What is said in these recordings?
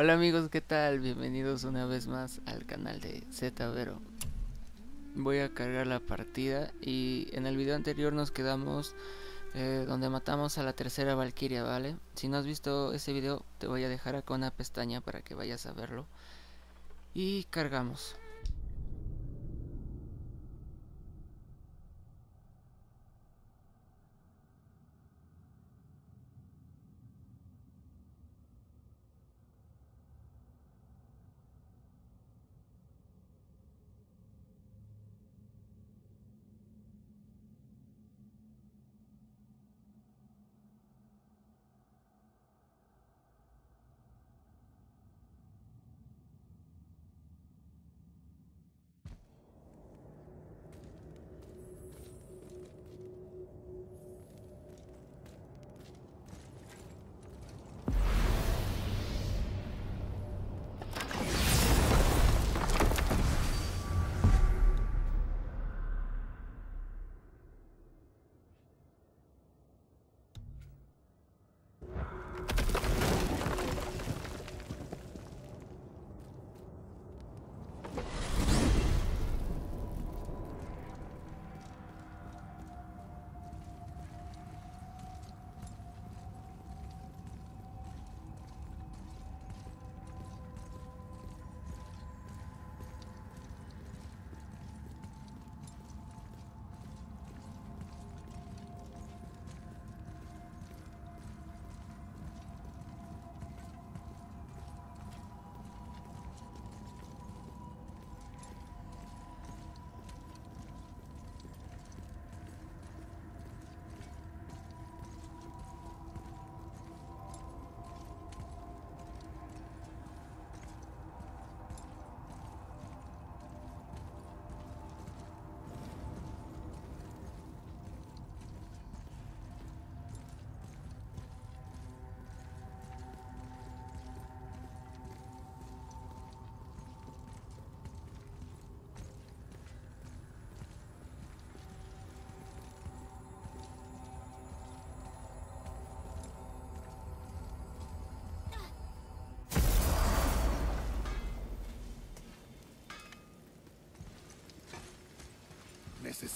Hola amigos, ¿qué tal? Bienvenidos una vez más al canal de Vero. Voy a cargar la partida y en el video anterior nos quedamos eh, donde matamos a la tercera Valkyria, ¿vale? Si no has visto ese video te voy a dejar acá una pestaña para que vayas a verlo. Y cargamos.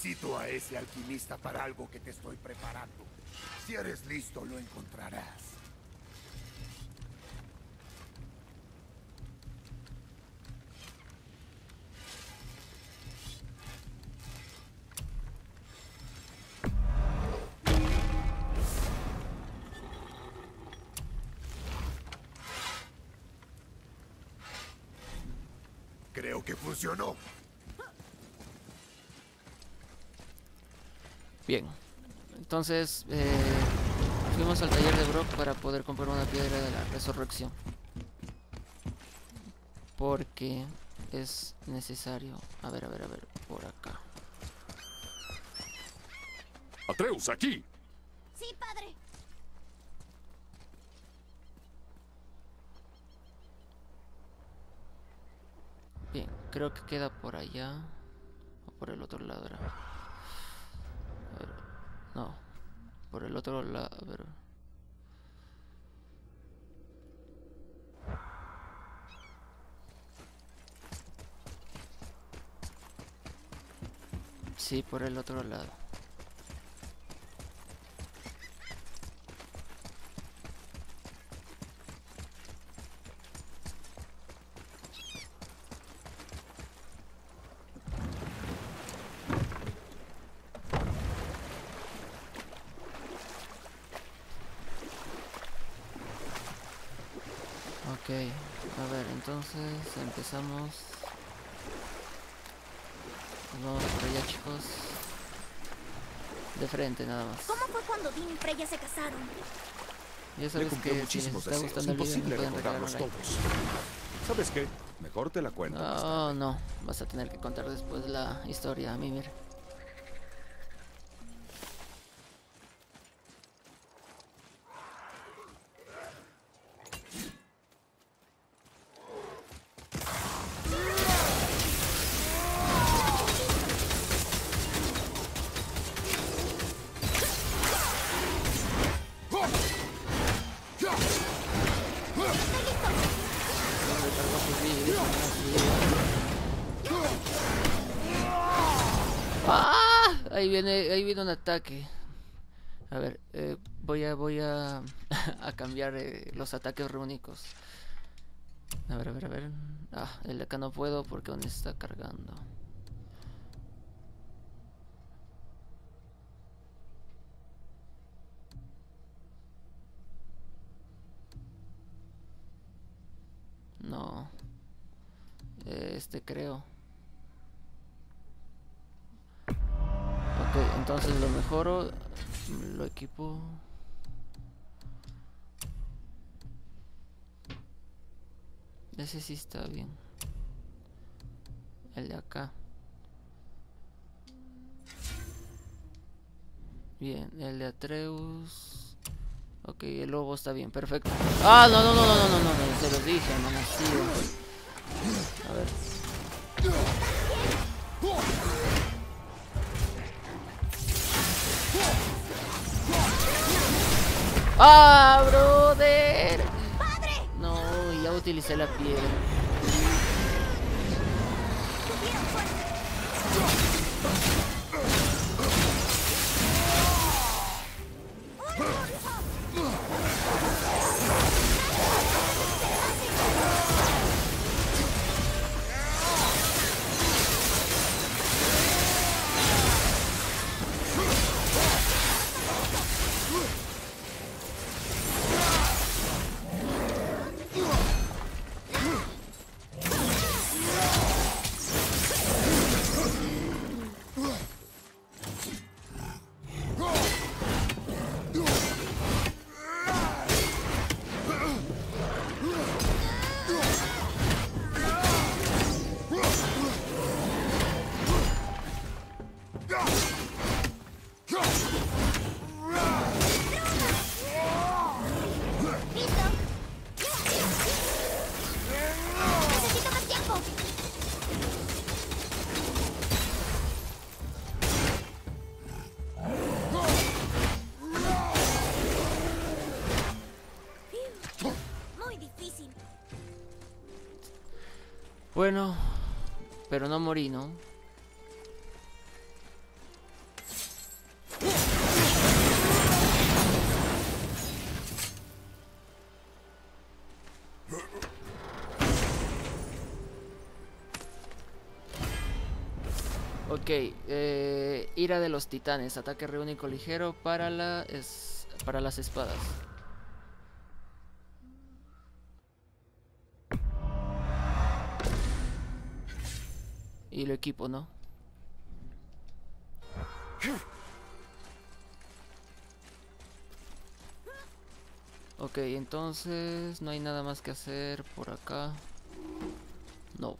Necesito a ese alquimista para algo que te estoy preparando. Si eres listo, lo encontrarás. Creo que funcionó. Bien, entonces eh, fuimos al taller de Brock para poder comprar una piedra de la resurrección. Porque es necesario... A ver, a ver, a ver, por acá. Atreus, aquí. Sí, padre. Bien, creo que queda por allá. O por el otro lado. No. Por el otro lado. Ver. Sí, por el otro lado. Ok, a ver, entonces empezamos. Vamos por allá, chicos. De frente, nada más. ¿Cómo fue cuando Dean y Freya se casaron? Ya sabes que si les está video, pueden regalar like. todos. ¿Sabes qué? Mejor te la cuento. No, no, vas a tener que contar después la historia, a mí, mira. Ataque. A ver, eh, voy a, voy a, a cambiar eh, los ataques rúnicos. A ver, a ver, a ver. Ah, el de acá no puedo porque aún está cargando. No. Este creo. Ok, entonces lo mejoro, mm, lo equipo. Ese sí está bien. El de acá. Bien, el de Atreus. Ok, el lobo está bien, perfecto. Ah, no, no, no, no, no, no, no, se los dije, no, no, sí. A ver. ¡Ah, brother! No, ya utilicé la piedra. Pero no morí, ¿no? Ok, eh, ira de los titanes, ataque reúnico ligero para, la es, para las espadas. Equipo, ¿no? Ok, entonces no hay nada más que hacer por acá. No.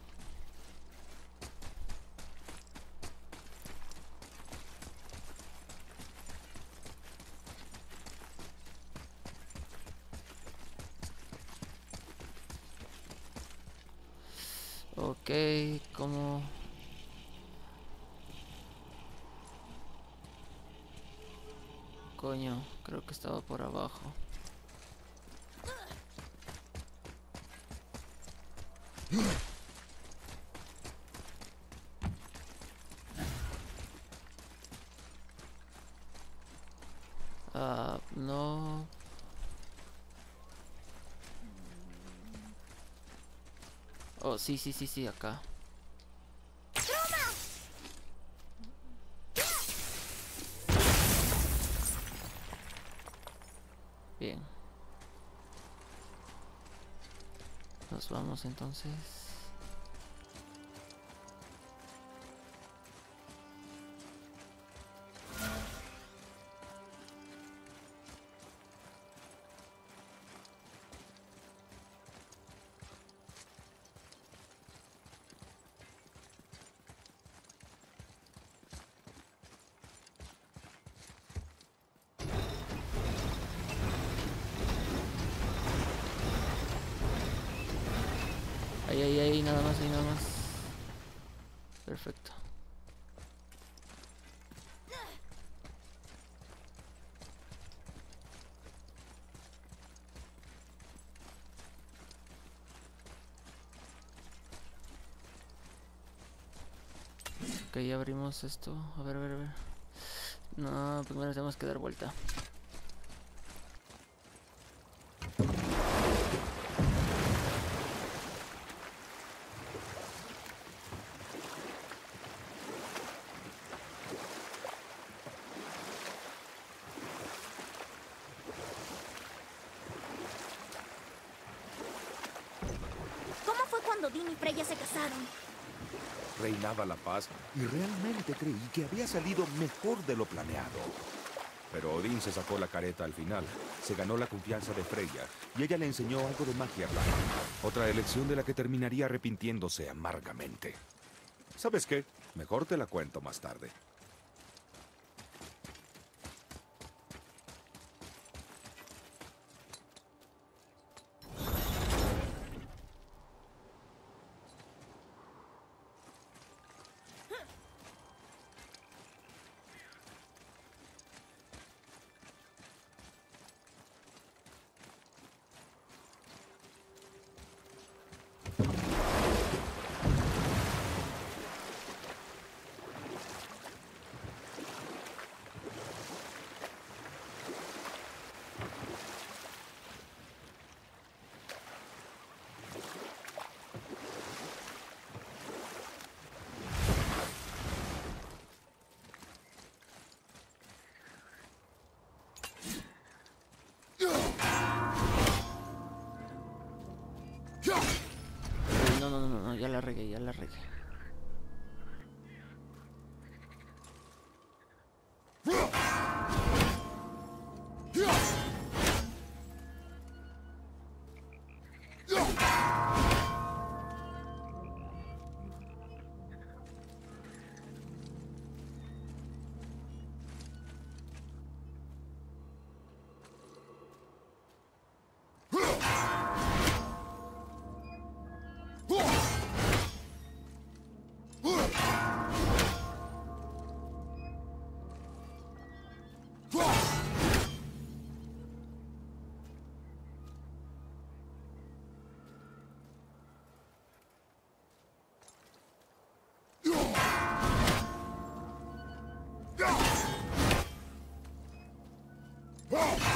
Ok, como... Coño, creo que estaba por abajo. Ah, no. Oh, sí, sí, sí, sí, acá. vamos entonces. Nada más, ahí nada más. Perfecto. Ok, abrimos esto. A ver, a ver, a ver. No, primero tenemos que dar vuelta. ¿Cómo fue cuando Dean y Reinaba la paz y realmente creí que había salido mejor de lo planeado. Pero Odín se sacó la careta al final, se ganó la confianza de Freya y ella le enseñó algo de magia blanca. Otra elección de la que terminaría arrepintiéndose amargamente. ¿Sabes qué? Mejor te la cuento más tarde. Uy, No, no, no, ya la regué, ya la regué. Oh!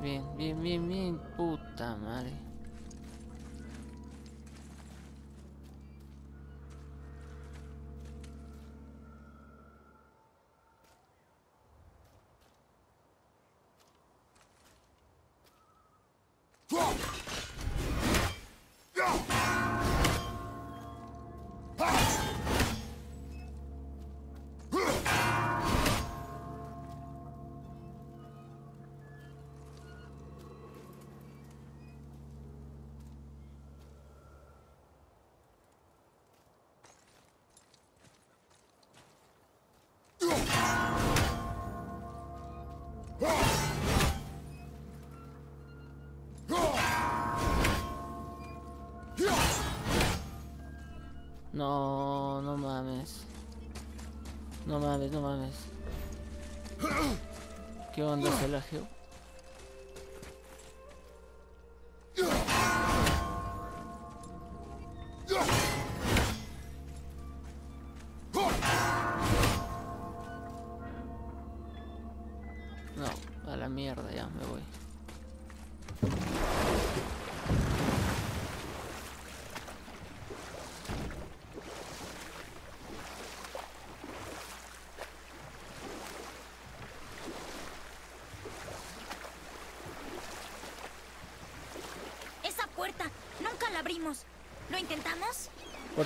Bien, bien, bien, bien, puta madre. No, no mames. No mames, no mames. ¿Qué onda se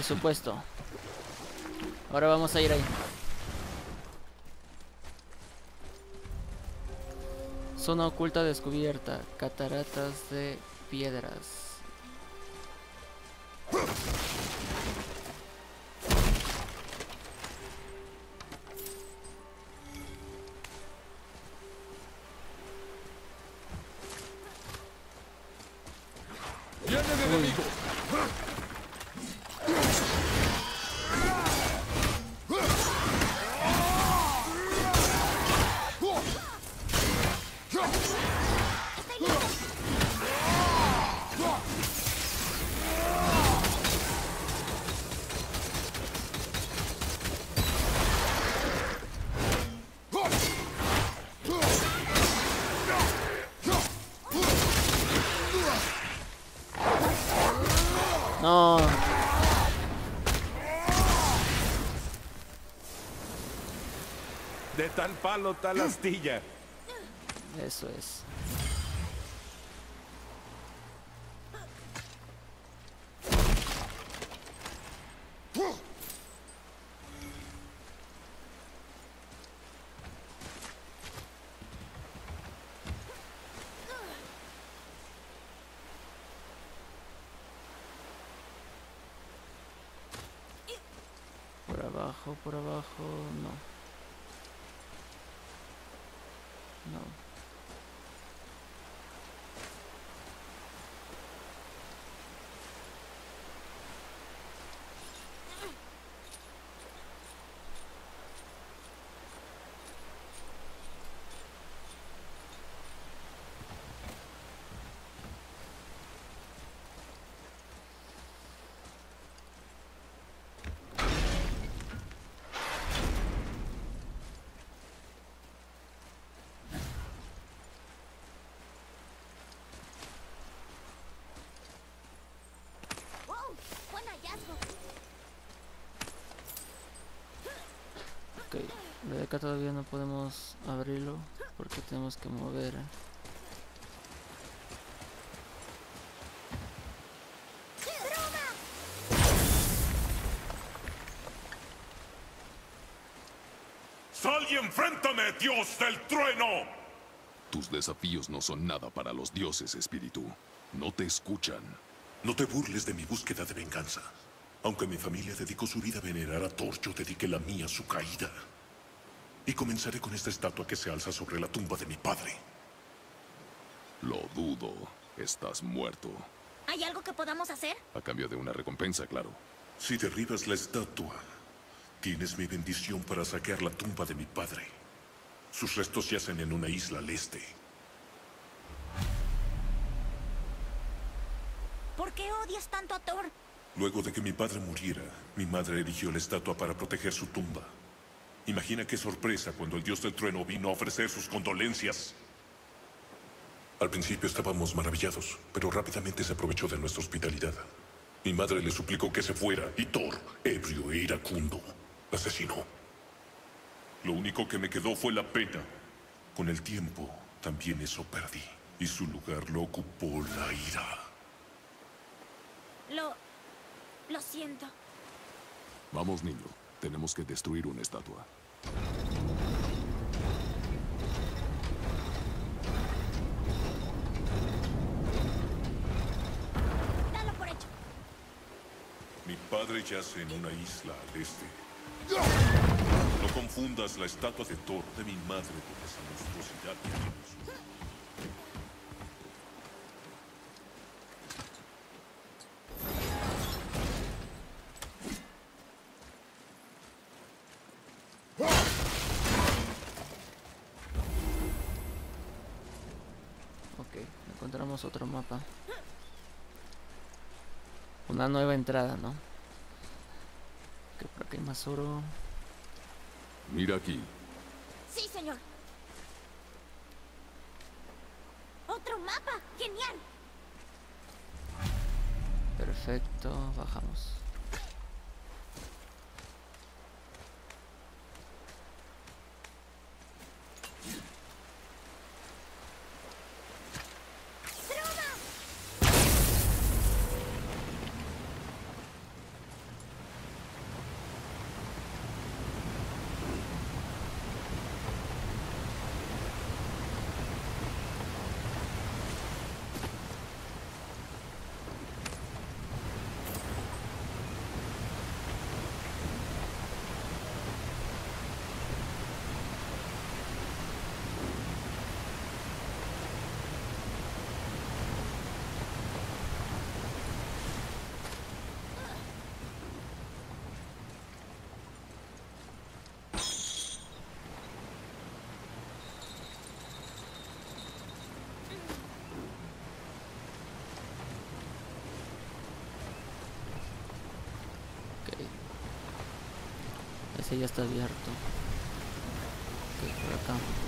Por supuesto. Ahora vamos a ir ahí. Zona oculta descubierta. Cataratas de piedras. Tal palo, tal astilla. Eso es. Por abajo, por abajo, no. No. ¡Wow! ¡Buen hallazgo! Ok, de acá todavía no podemos abrirlo porque tenemos que mover. ¡Sal y enfréntame, dios del trueno! Tus desafíos no son nada para los dioses, espíritu. No te escuchan. No te burles de mi búsqueda de venganza. Aunque mi familia dedicó su vida a venerar a Thor, yo dediqué la mía a su caída. Y comenzaré con esta estatua que se alza sobre la tumba de mi padre. Lo dudo. Estás muerto. ¿Hay algo que podamos hacer? A cambio de una recompensa, claro. Si derribas la estatua, tienes mi bendición para saquear la tumba de mi padre. Sus restos yacen en una isla al este. ¿Por qué odias tanto a Thor? Luego de que mi padre muriera, mi madre erigió la estatua para proteger su tumba. Imagina qué sorpresa cuando el dios del trueno vino a ofrecer sus condolencias. Al principio estábamos maravillados, pero rápidamente se aprovechó de nuestra hospitalidad. Mi madre le suplicó que se fuera y Thor, ebrio e iracundo, asesinó. Lo único que me quedó fue la pena. Con el tiempo, también eso perdí. Y su lugar lo ocupó la ira. Lo... Lo siento. Vamos, niño. Tenemos que destruir una estatua. Dalo por hecho. Mi padre yace en una isla al este. No confundas la estatua de Thor de mi madre con esa monstruosidad otro mapa. Una nueva entrada, ¿no? Que por acá hay más oro. Mira aquí. Sí, señor. ¡Otro mapa! ¡Genial! Perfecto, bajamos. Ese ya está abierto. Ok, por acá.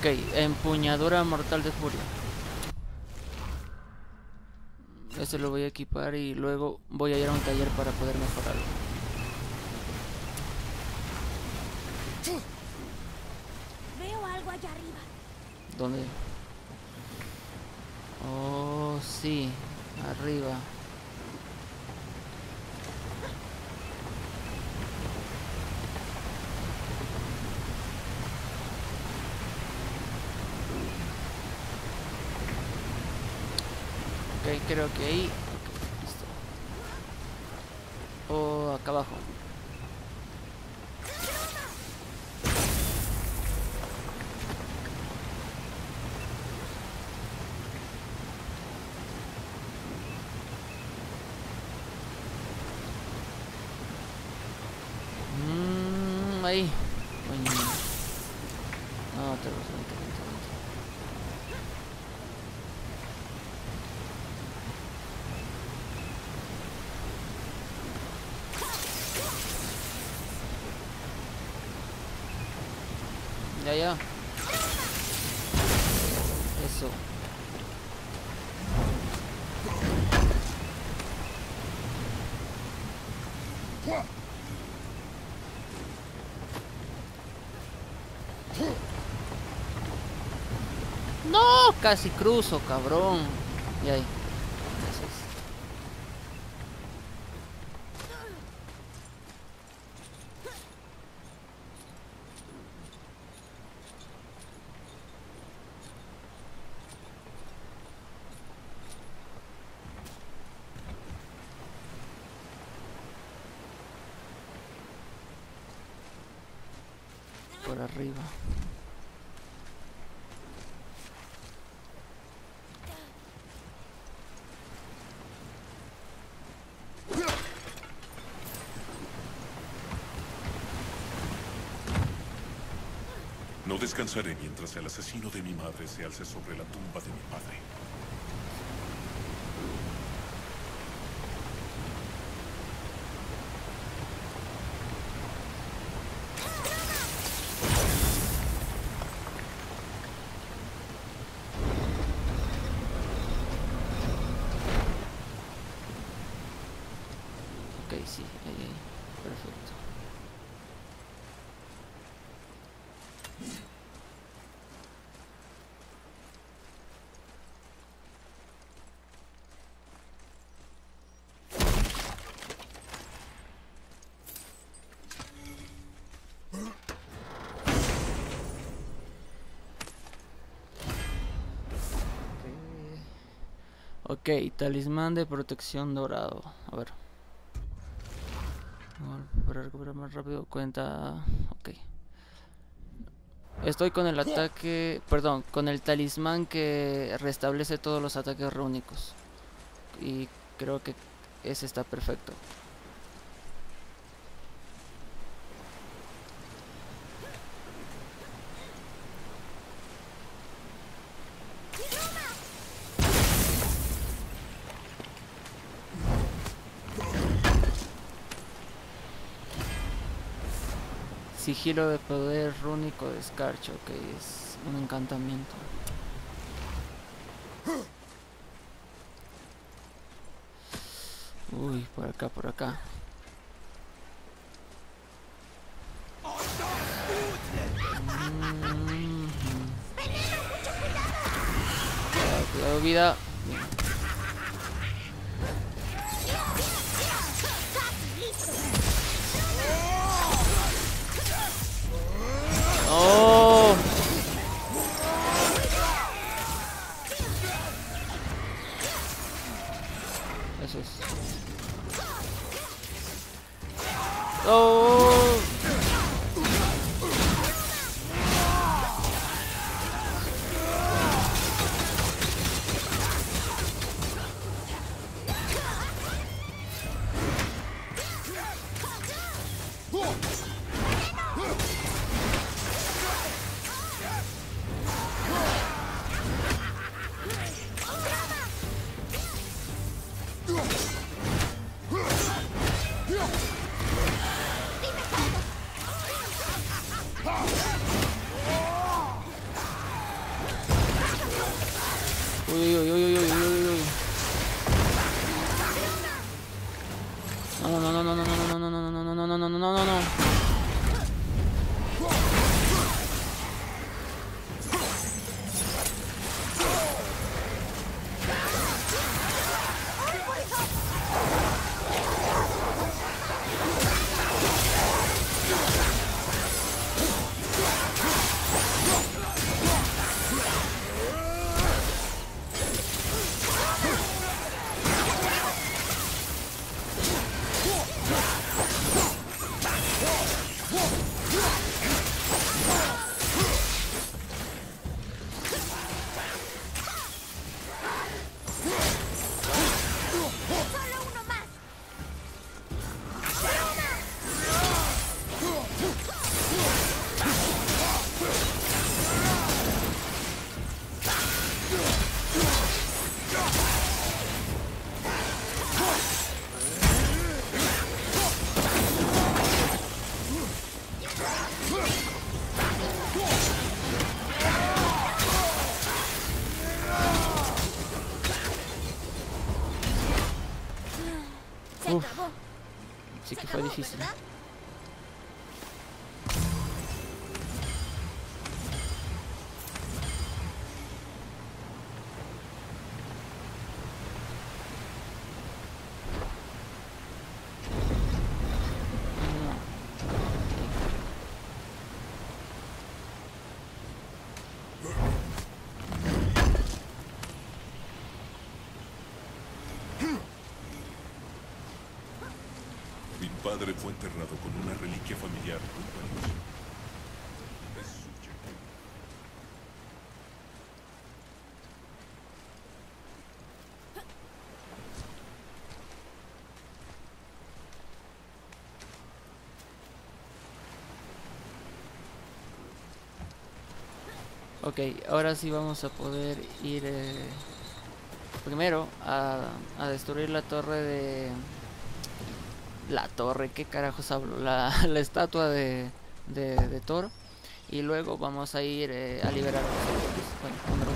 Ok, empuñadura mortal de furia. Este lo voy a equipar y luego voy a ir a un taller para poder mejorarlo. Veo algo allá arriba. ¿Dónde? Oh, sí, arriba. Ok, creo que ahí. Ok, listo. Oh, acá abajo. Mm, ahí. Coño. No, te lo vente, vente, vente. Ya, ya. Eso. No, casi cruzo, cabrón. Y ahí. Gracias. Por arriba. No descansaré mientras el asesino de mi madre se alce sobre la tumba de mi padre. Ok, sí, ahí, ahí. Perfecto. Ok, talismán de protección dorado. A ver. Para recuperar más rápido cuenta... Ok. Estoy con el ataque... Perdón, con el talismán que restablece todos los ataques rúnicos. Y creo que ese está perfecto. Sigilo de poder rúnico de escarcha, ok, es un encantamiento. Uy, por acá, por acá. Mhm. Cuidado, cuidado, vida. Padre fue enterrado con una reliquia familiar. Ok, ahora sí vamos a poder ir eh, primero a, a destruir la torre de... La torre, ¿qué carajos hablo? La, la estatua de, de, de Thor. Y luego vamos a ir eh, a liberar a los. Bueno.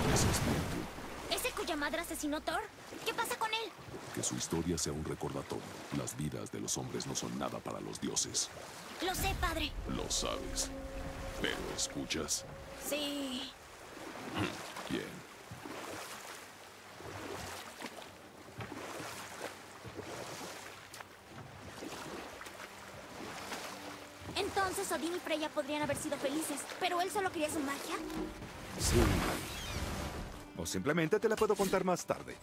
¿Ese cuya madre asesinó Thor? ¿Qué pasa con él? Que su historia sea un recordatorio. Las vidas de los hombres no son nada para los dioses. Lo sé, padre. Lo sabes. Pero escuchas. Sí. Freya podrían haber sido felices, pero él solo quería su magia. Sí. O simplemente te la puedo contar más tarde.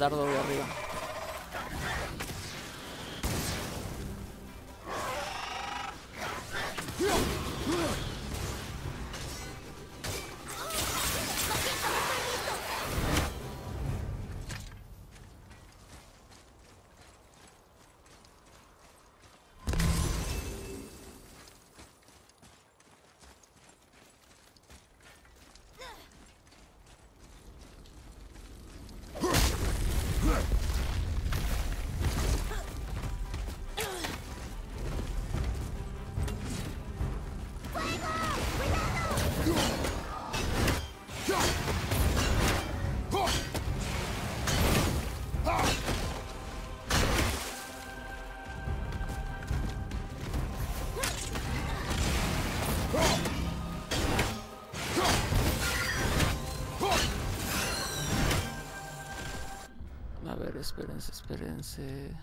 Bastardo de espérense, espérense.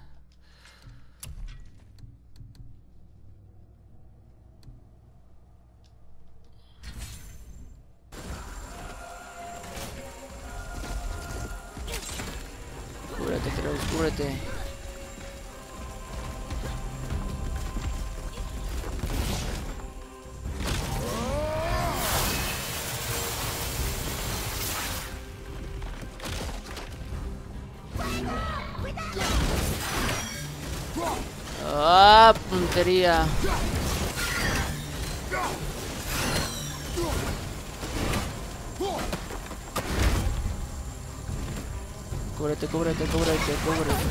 Cúbrete, Treus, cúbrete. Cúbrete, cúbrete, cúbrete, cúbrete.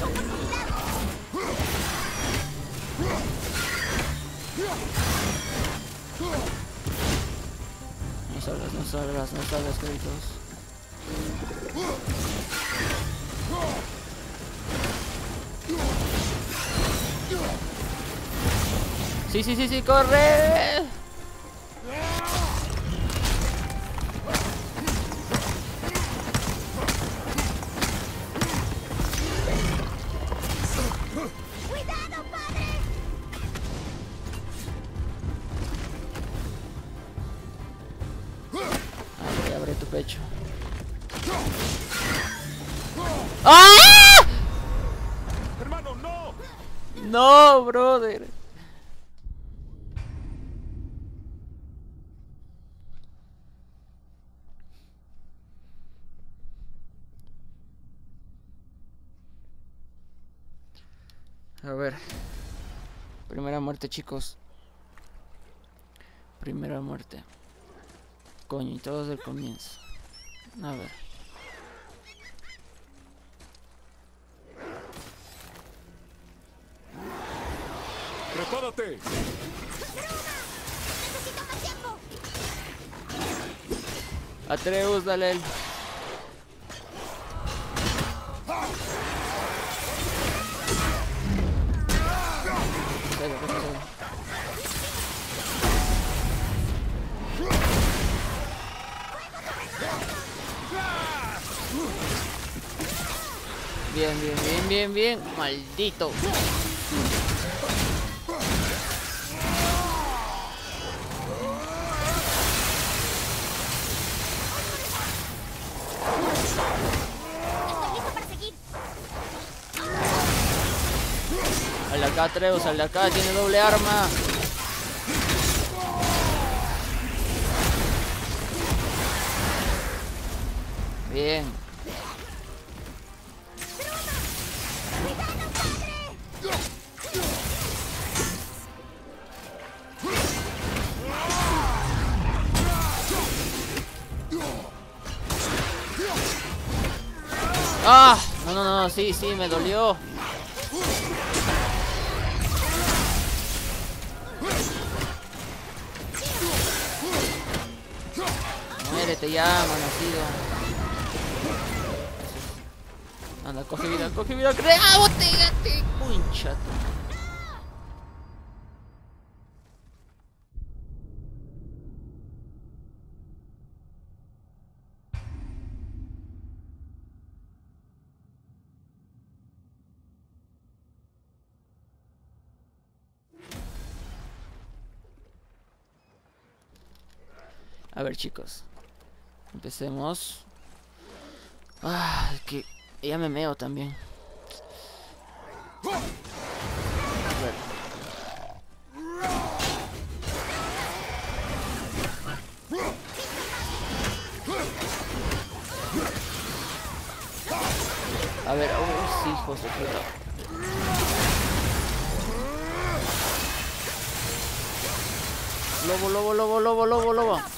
No salgas, no salgas, no salgas, créditos. Sí, sí, sí, sí, corre. Muerte, chicos. Primera muerte. Coño, y todo desde el comienzo. A ver. ¡Prepárate! ¡Necesito más tiempo! Atreus, dale el. Bien, bien. Maldito. Estoy listo para seguir. Al de acá, Atreus, al de acá, tiene doble arma. Bien. Sí, sí, me dolió. Muérete ya, malnacido. Anda, coge vida, coge vida. ¡Ah, botégate! Concha A ver, chicos. Empecemos. Ah, que ya me meo también. A ver. A ver, oh, sí, hijos de. Lobo, lobo, lobo, lobo, lobo, lobo.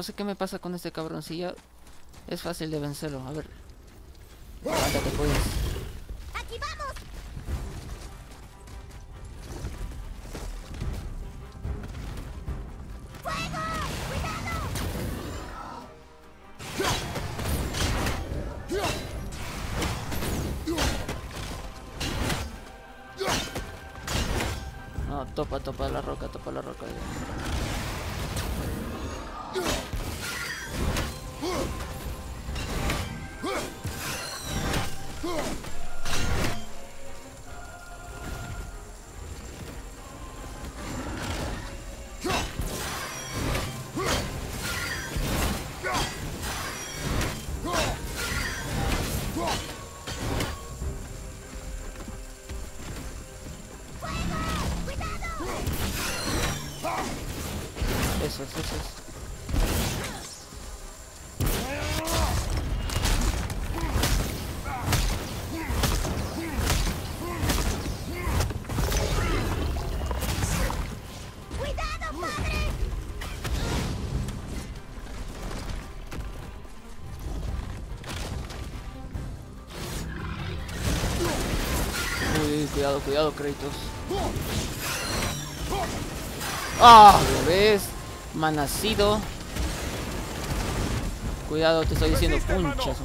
No sé qué me pasa con este cabroncillo. Es fácil de vencerlo. A ver. Cuidado, cuidado, créditos. ¡Ah! ¿Lo ves? Manacido. Cuidado, te estoy diciendo punchas.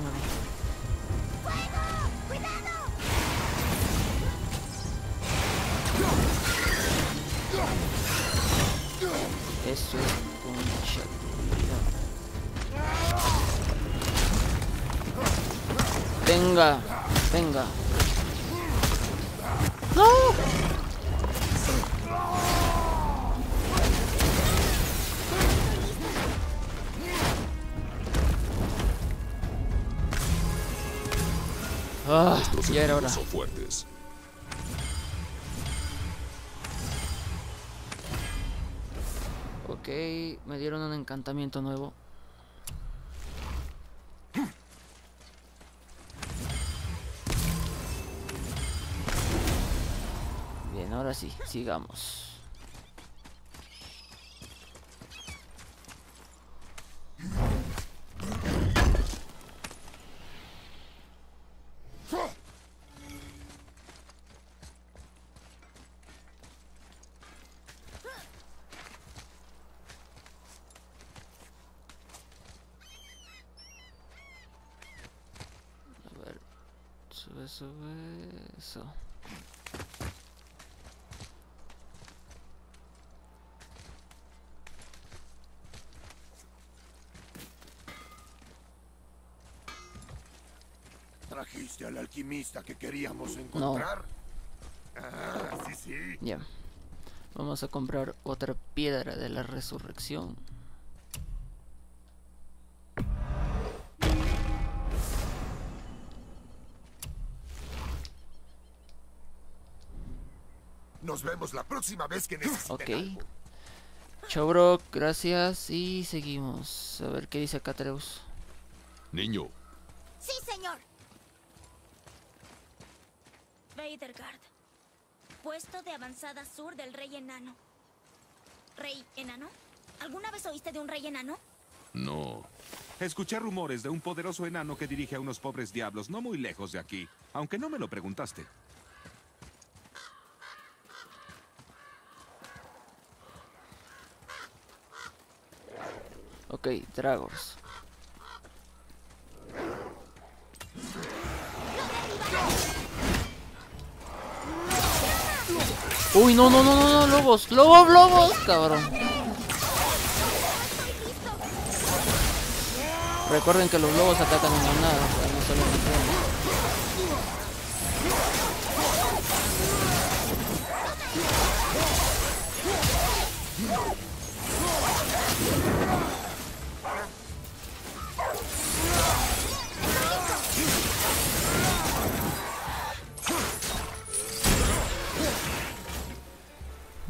Eso es puncha. Venga, venga. ¡No! Ah, ya era hora. son fuertes. Ok, me dieron un encantamiento nuevo. Sí, sigamos. Sube, sube, eso. ¿Trajiste al alquimista que queríamos encontrar? Ah, sí, sí. Ya. Vamos a comprar otra piedra de la resurrección. Nos vemos la próxima vez que necesiten Ok. algo. Chau, bro, gracias y seguimos. A ver qué dice Catreus. Niño, ¡Sí, señor! Raidergard. Puesto de avanzada sur del rey enano. ¿Rey enano? ¿Alguna vez oíste de un rey enano? No. Escuché rumores de un poderoso enano que dirige a unos pobres diablos no muy lejos de aquí, aunque no me lo preguntaste. Ok, Dragos. Uy, no, no, no, no, no, lobos, lobos, lobos, cabrón. Recuerden que los lobos atacan en manada, o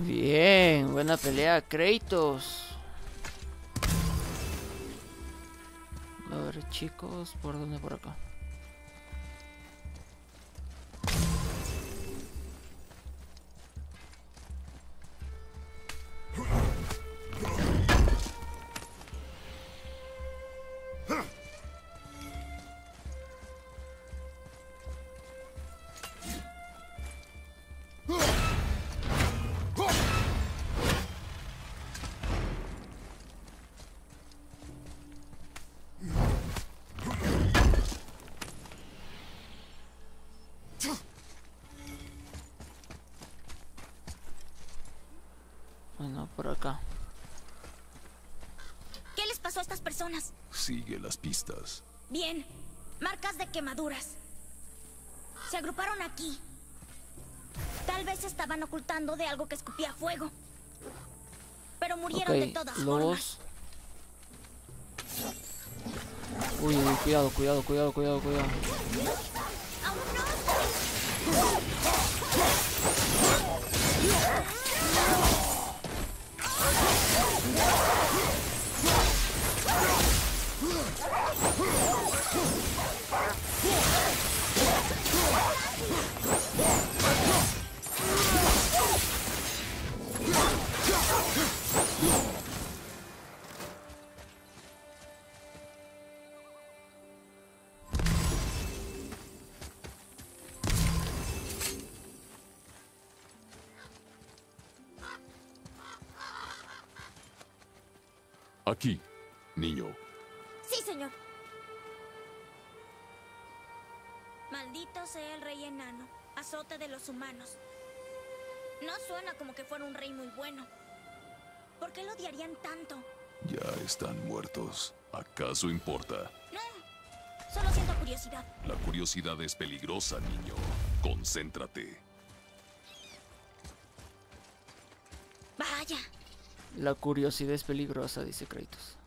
Bien, buena pelea, Kratos. A ver, chicos, ¿por dónde? Por acá. Personas? Sigue las pistas. Bien, marcas de quemaduras. Se agruparon aquí. Tal vez estaban ocultando de algo que escupía fuego. Pero murieron de todas formas. Uy, uy, cuidado, cuidado, cuidado, cuidado, cuidado. ¡Aún no! Aquí, niño. Azote de los humanos. No suena como que fuera un rey muy bueno. ¿Por qué lo odiarían tanto? Ya están muertos. ¿Acaso importa? No, solo siento curiosidad. La curiosidad es peligrosa, niño. Concéntrate. Vaya, La curiosidad es peligrosa, dice Kratos.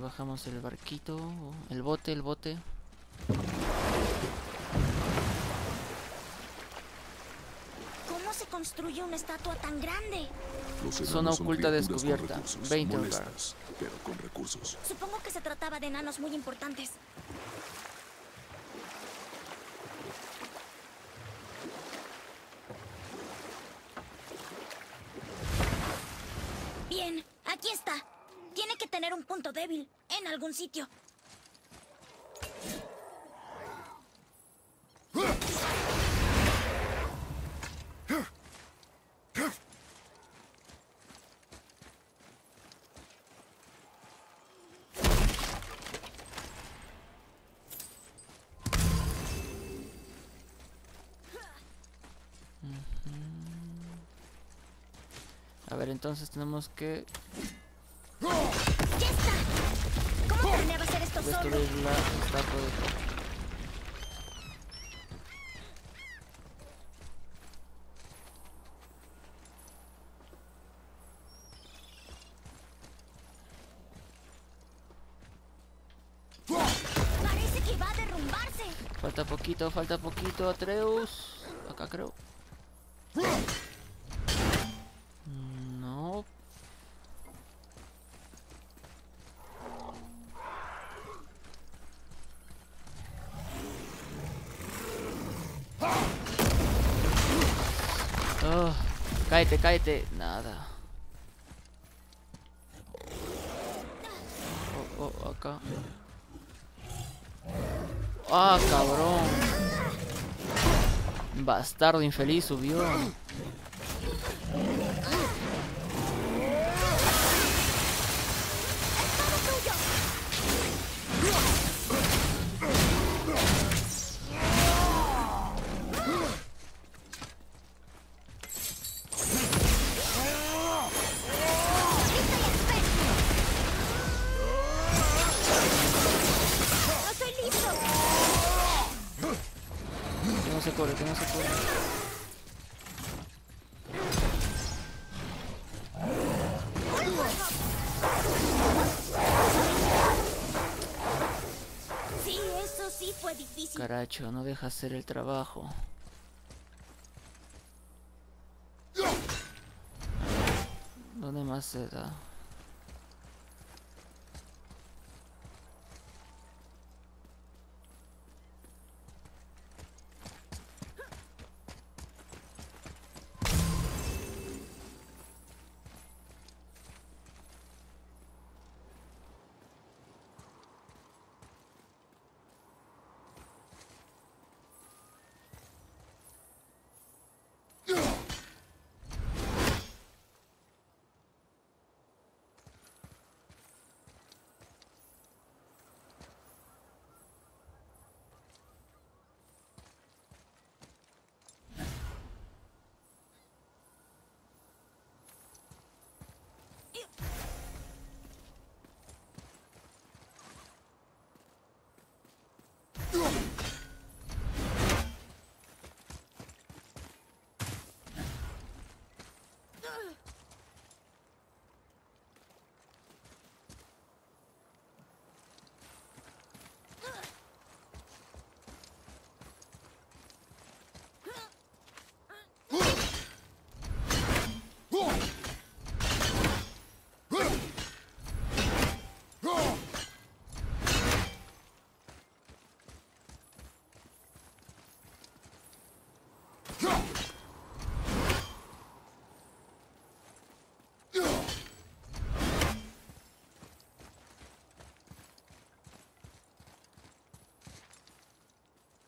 Bajamos el barquito. El bote, el bote. ¿cómo se construye una estatua tan grande? Zona oculta descubierta. recursos, 20 molestas, pero con recursos. Supongo que se trataba de enanos muy importantes. Bien, aquí está. Tiene que tener un punto débil sitio. A ver, entonces tenemos que destruir la estatua de Thor. Parece que va a derrumbarse. Falta poquito, falta poquito, Atreus. Acá creo. Mm, No. Oh, cáete, cáete. Nada. Oh, oh, acá. Ah, cabrón. Bastardo infeliz subió. Deja hacer el trabajo. ¿Dónde más se da?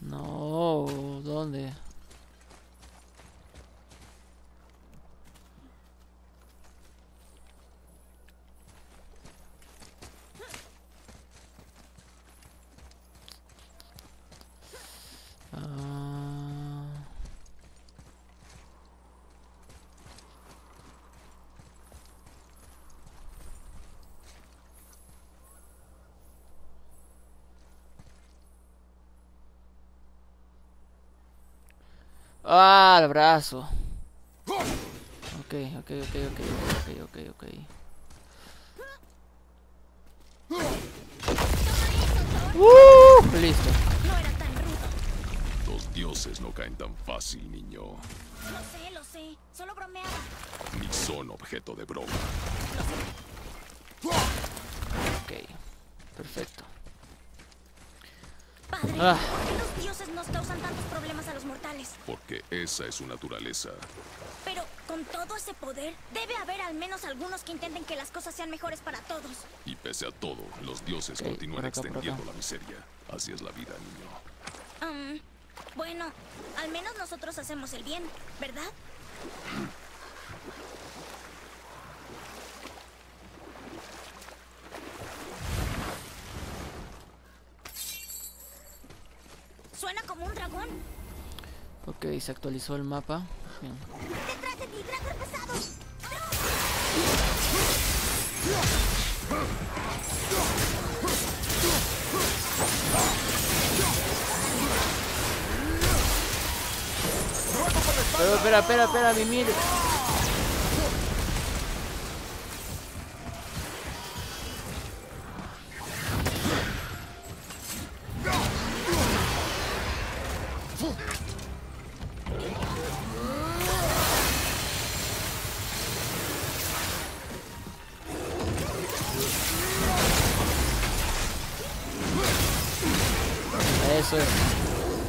No, ¿dónde? Ah, Ah, el brazo. Ok, ok, ok, ok, ok, ok, ok. Uh, listo. No era tan rudo. Los dioses no caen tan fácil, niño. Lo sé, lo sé. Solo bromeaba. Ni son objeto de broma. Ok, perfecto. Ah. ¿por qué los dioses nos causan tantos problemas a los mortales? Porque esa es su naturaleza. Pero con todo ese poder, debe haber al menos algunos que intenten que las cosas sean mejores para todos. Y pese a todo, los dioses continúan acá, extendiendo la miseria. Así es la vida, niño. Mm, bueno, al menos nosotros hacemos el bien, ¿verdad? Suena como un dragón. Se actualizó el mapa. Bien. Pero espera, espera, espera, Mimir.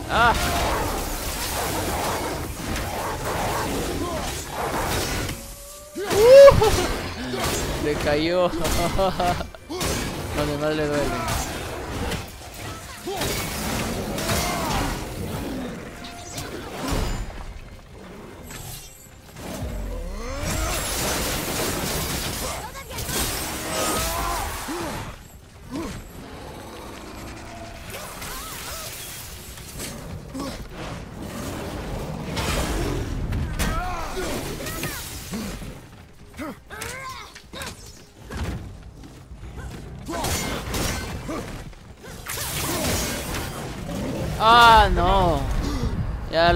¡Ah! Le cayó. Donde más le duele.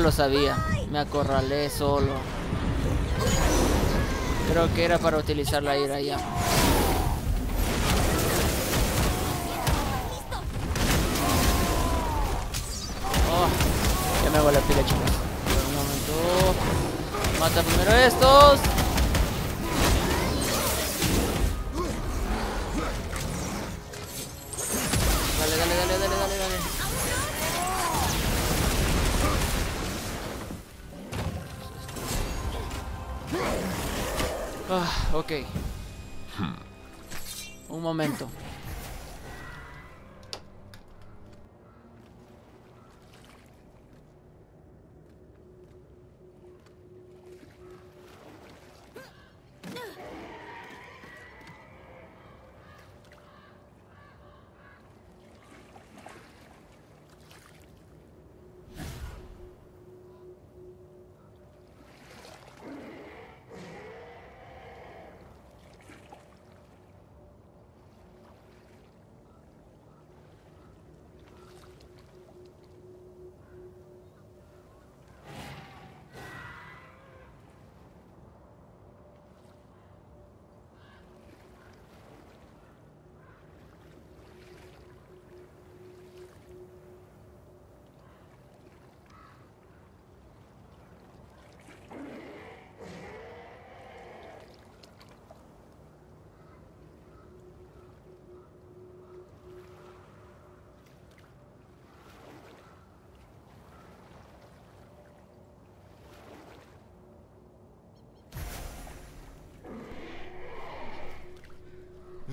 Lo sabía. Me acorralé solo. Creo que era para utilizar la ira ya. Oh, ya me hago la pila, chicos. Un momento. Mata primero a estos. Ok. Un momento.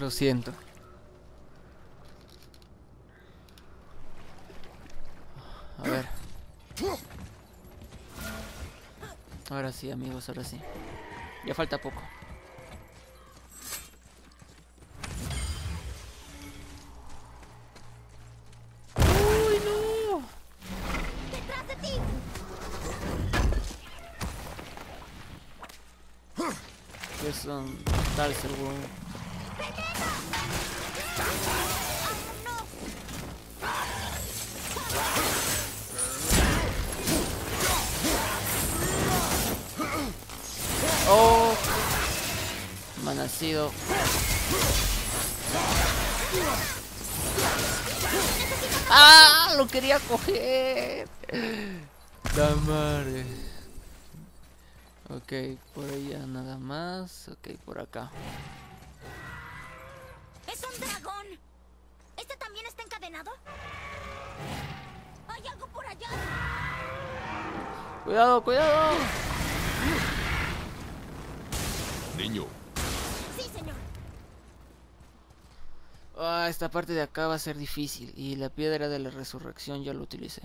Lo siento. A ver. Ahora sí, amigos, ahora sí. Ya falta poco. ¡Uy, no! ¡Detrás de ti! ¡Ah! Lo quería coger. La madre. Ok, por allá nada más. Ok, por acá. ¡Es un dragón! ¿Este también está encadenado? ¡Hay algo por allá! Cuidado, cuidado. Niño, Sí, señor. Ah, esta parte de acá va a ser difícil. Y la piedra de la resurrección ya lo utilicé.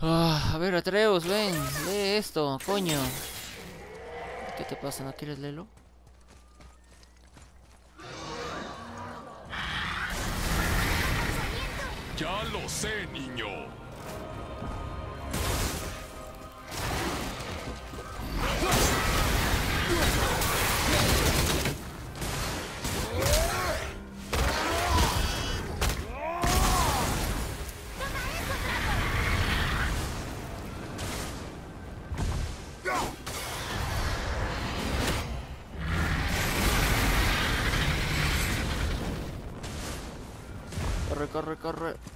Ah, a ver, Atreus, ven, lee esto, coño. ¿Qué te pasa? ¿No quieres leerlo? ya lo sé, niño. Corre, corre,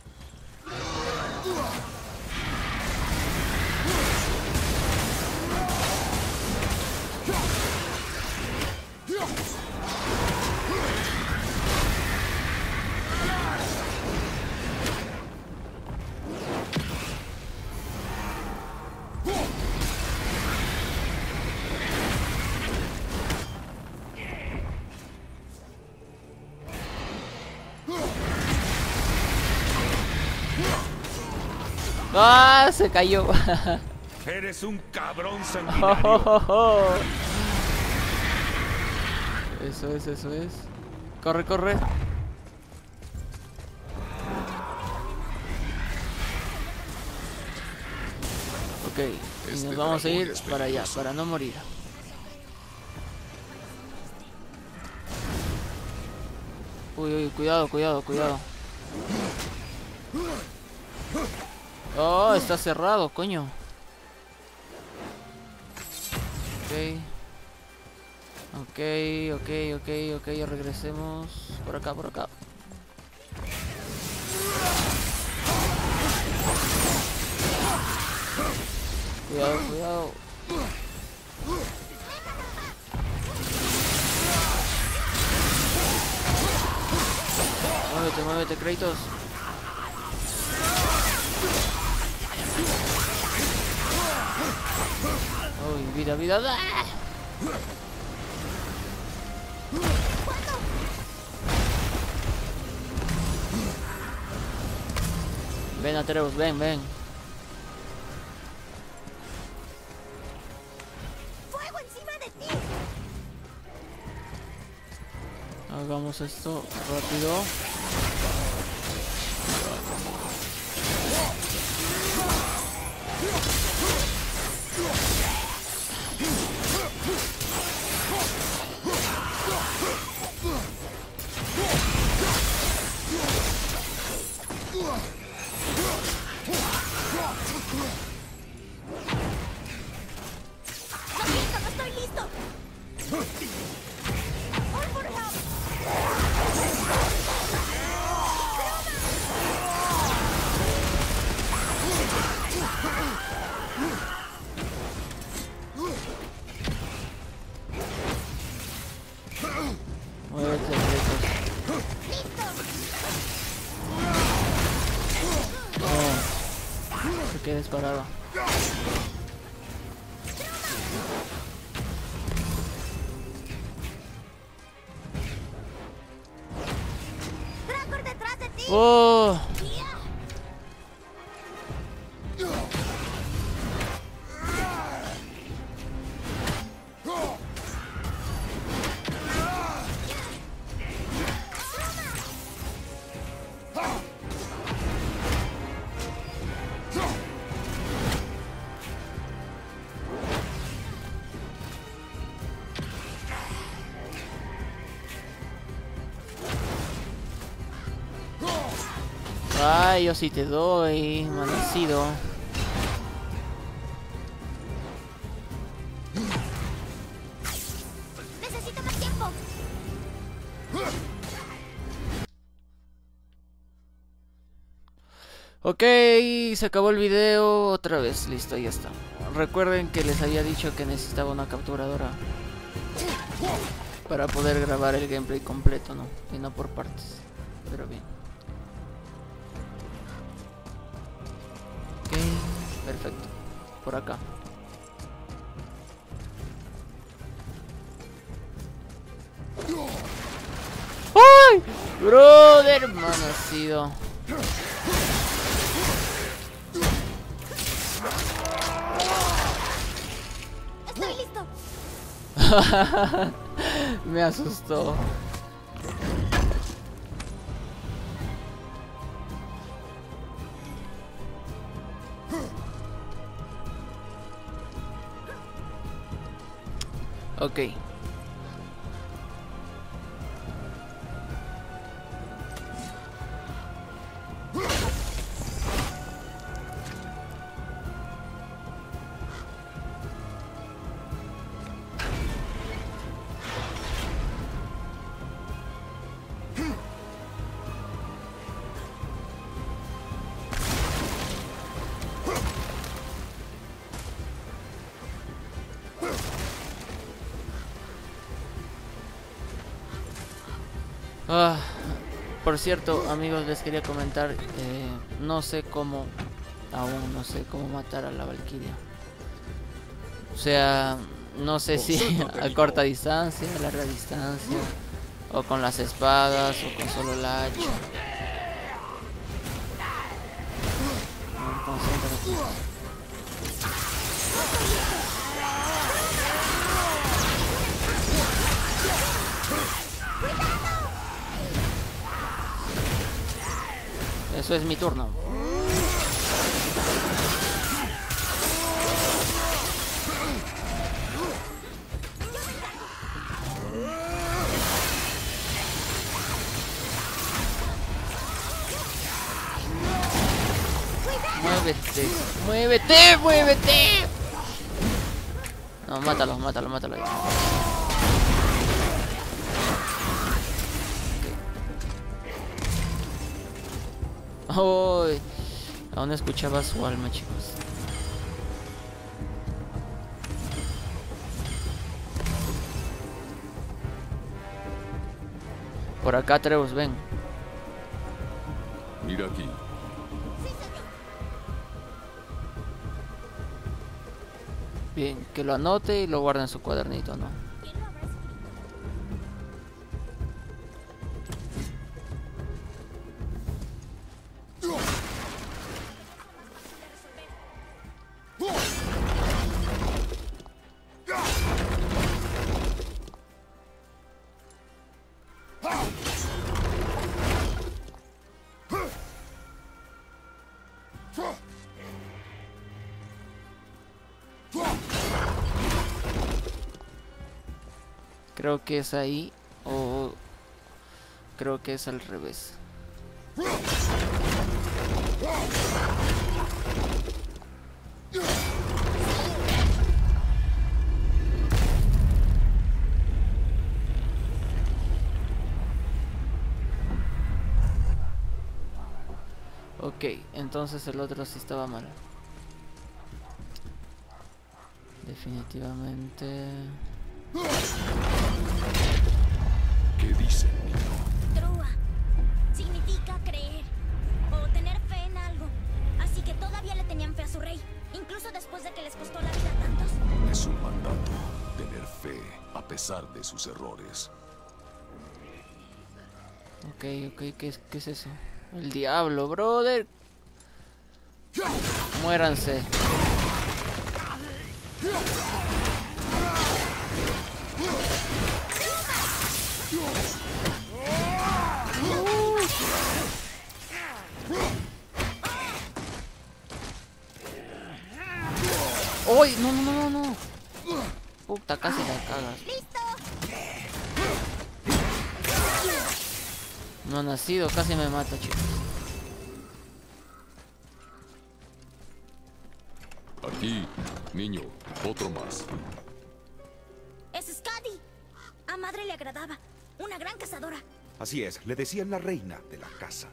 ¡Ah! Se cayó. Eres un cabrón sanguinario. oh, oh. Eso es, eso es. Corre, corre. Ok, y Este nos vamos a ir para allá, para no morir. Uy, uy, cuidado, cuidado, cuidado. Oh, está cerrado, coño. Ok. Ok, ok, ok, ok, regresemos. Por acá, por acá. Cuidado, cuidado. Muévete, muévete, Kratos. Uy, vida, vida. ¡Ah! Ven, Atreus, ven, ven. ¡Fuego encima de ti! Hagamos esto rápido. Ay, yo sí te doy, malnacido. ¡Necesito más tiempo! Ok, se acabó el video otra vez, listo, ya está. Recuerden que les había dicho que necesitaba una capturadora para poder grabar el gameplay completo, ¿no? Y no por partes, pero bien. Me asustó. Ok. Por cierto, amigos, les quería comentar, eh, no sé cómo, aún no sé cómo matar a la Valkyria. O sea, no sé si a corta distancia, a larga distancia, o con las espadas, o con solo la hacha. Es mi turno. Muévete, muévete, muévete. No, mátalo, mátalo, mátalo. Aún escuchaba su alma, chicos. Por acá, Treus, ven. Mira aquí. Bien, que lo anote y lo guarde en su cuadernito, ¿no? Es ahí o creo que es al revés. Ok, entonces el otro sí estaba mal. Definitivamente. ¿Qué dice, niño? Trúa. Significa creer. O tener fe en algo. Así que todavía le tenían fe a su rey. Incluso después de que les costó la vida a tantos. Es un mandato. Tener fe a pesar de sus errores. Ok, ok, ¿qué es, qué es eso? El diablo, brother. Muéranse. ¡Uy! No, no, no, no, no. Puta, casi la cagas. No ha nacido, casi me mata, chicos. Aquí, niño, otro más. Es Skadi. A madre le agradaba. Una gran cazadora. Así es, le decían la reina de la casa.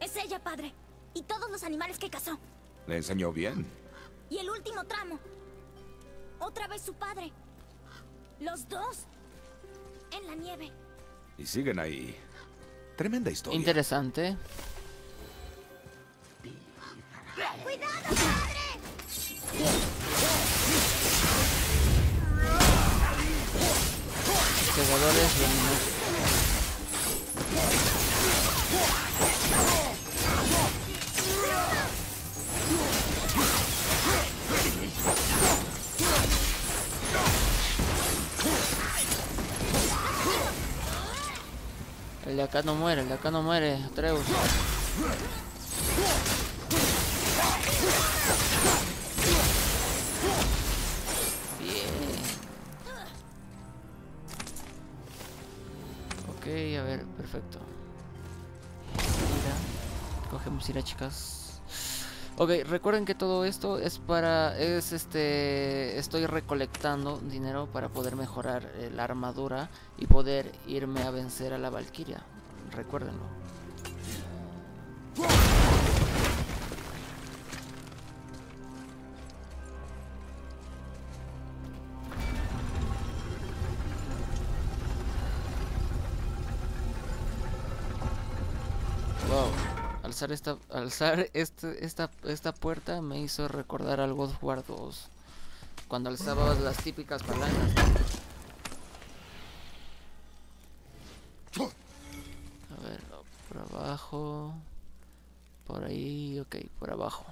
Es ella, padre. Y todos los animales que cazó. ¿Le enseñó bien? Y el último tramo. Otra vez su padre. Los dos. En la nieve. Y siguen ahí. Tremenda historia. Interesante. ¡Cuidado, padre! El de acá no muere, el de acá no muere, Atreus. Bien. Ok, a ver, perfecto. Mira, cogemos ira, chicas. Ok, recuerden que todo esto es para, es este, estoy recolectando dinero para poder mejorar eh, la armadura y poder irme a vencer a la Valkyria. Recuérdenlo. Alzar esta, alzar este, esta, esta puerta me hizo recordar al God War 2. Cuando alzabas las típicas palancas. A ver, por abajo. Por ahí, ok, por abajo.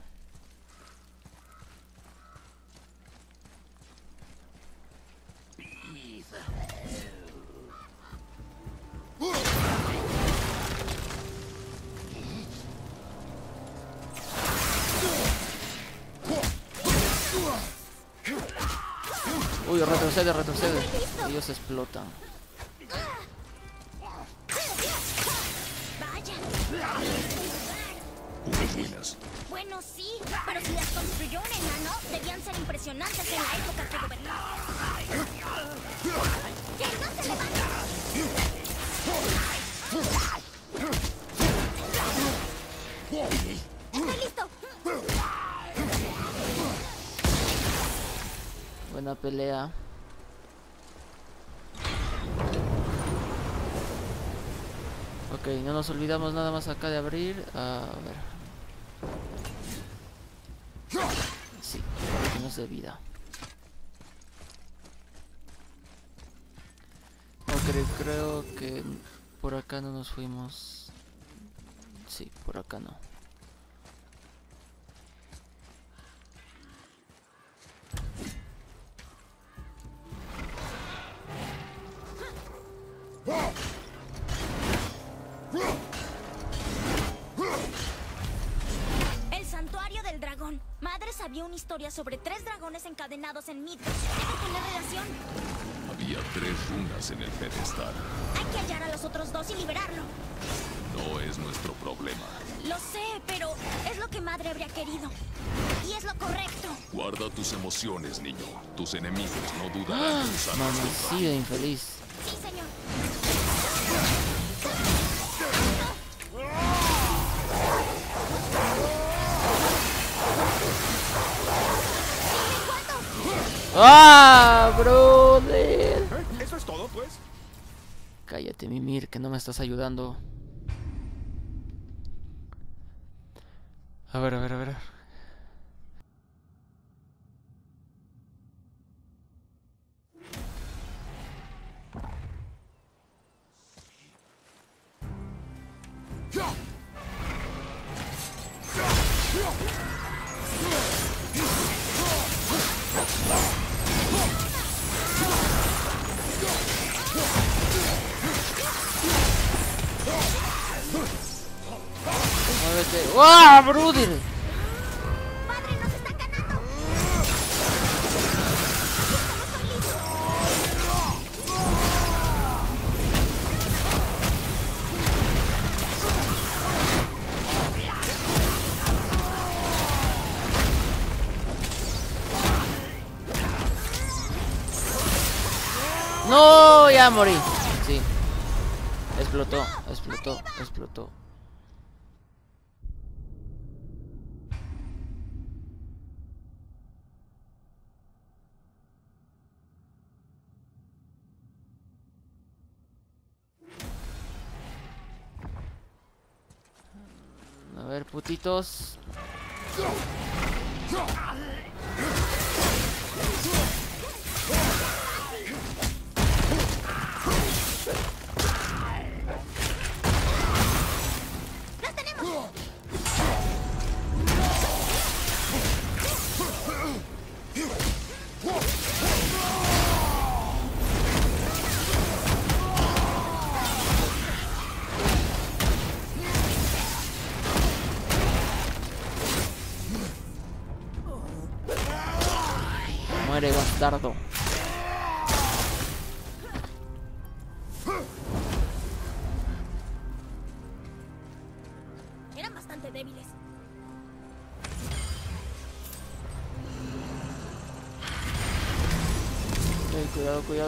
Retrocede, retrocede. Ellos explotan. Ruinas. Bueno, sí, pero si las construyó un enano, debían ser impresionantes en la época que gobernaba. ¡Que no se levante! ¡Estoy listo! Buena pelea. Ok, no nos olvidamos nada más acá de abrir. A ver. Sí, tenemos de vida. Ok, creo que por acá no nos fuimos. Sí, por acá no. Una historia sobre tres dragones encadenados en Midgard. ¿Debe tener relación? Había tres runas en el pedestal. Hay que hallar a los otros dos y liberarlo. No es nuestro problema. Lo sé, pero es lo que madre habría querido. Y es lo correcto. Guarda tus emociones, niño. Tus enemigos no dudarán en usar tu Mamacida infeliz. Sí, señor. ¡Ah, brother! ¿Eso es todo, pues? Cállate, Mimir, que no me estás ayudando. A ver, a ver, a ver. Muévete. ¡Ah, brother! ¡Padre, nos está ganando! ¡No! Ya morí. Sí. Explotó, explotó, explotó. Putitos.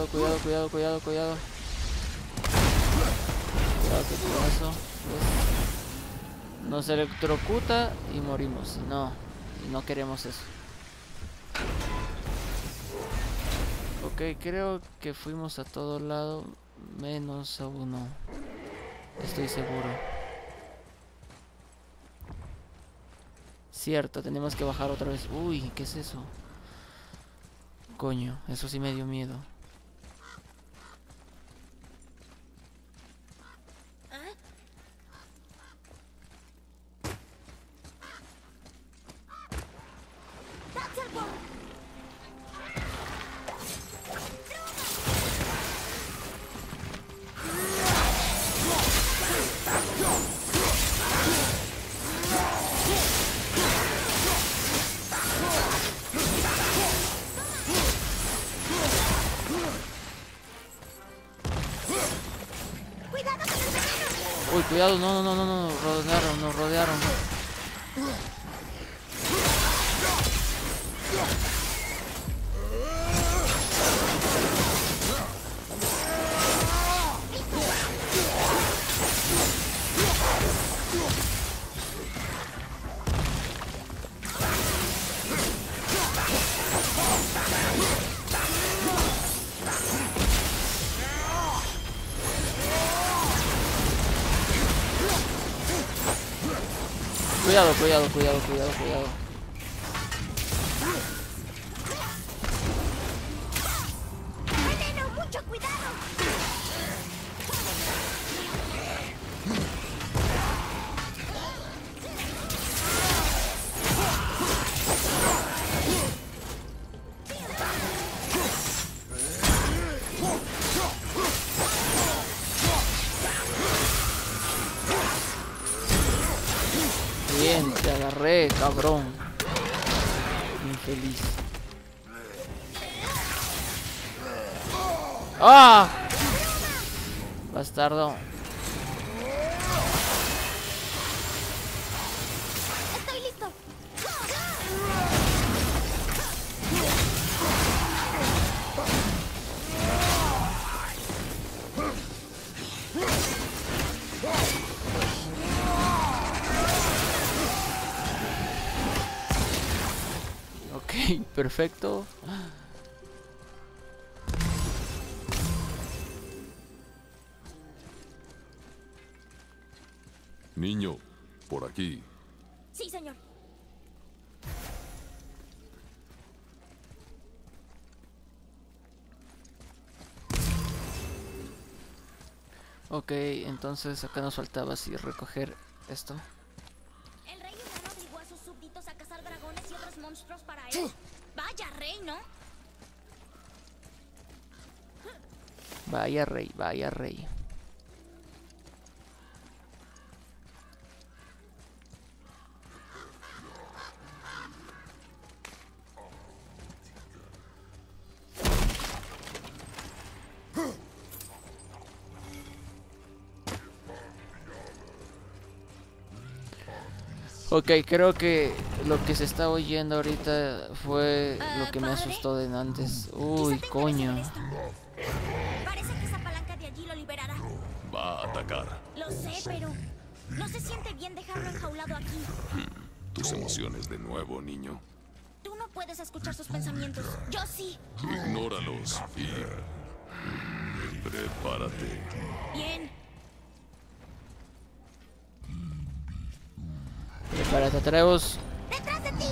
Cuidado, cuidado, cuidado, cuidado, cuidado, cuidado. Que con eso nos electrocuta y morimos. No, no queremos eso. Ok, creo que fuimos a todo lado menos a uno. Estoy seguro. Cierto, tenemos que bajar otra vez. Uy, ¿qué es eso? Coño, eso sí me dio miedo. Cuidado, cuidado, cuidado, cuidado, cuidado. Ok, entonces acá nos faltaba así recoger esto. El rey humano obligó a sus súbditos a cazar dragones y otros monstruos para él. Vaya rey, ¿no? Vaya rey, vaya rey. Ok, creo que lo que se está oyendo ahorita fue lo que me asustó de antes. Uy, coño. Parece que esa palanca de allí lo liberará. Va a atacar. Lo sé, pero no se siente bien dejarlo enjaulado aquí. Tus emociones de nuevo, niño. Tú no puedes escuchar sus pensamientos. Yo sí. Ignóralos y... Prepárate. Bien. ¡Detrás de ti!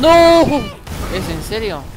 ¡No! ¿Es en serio?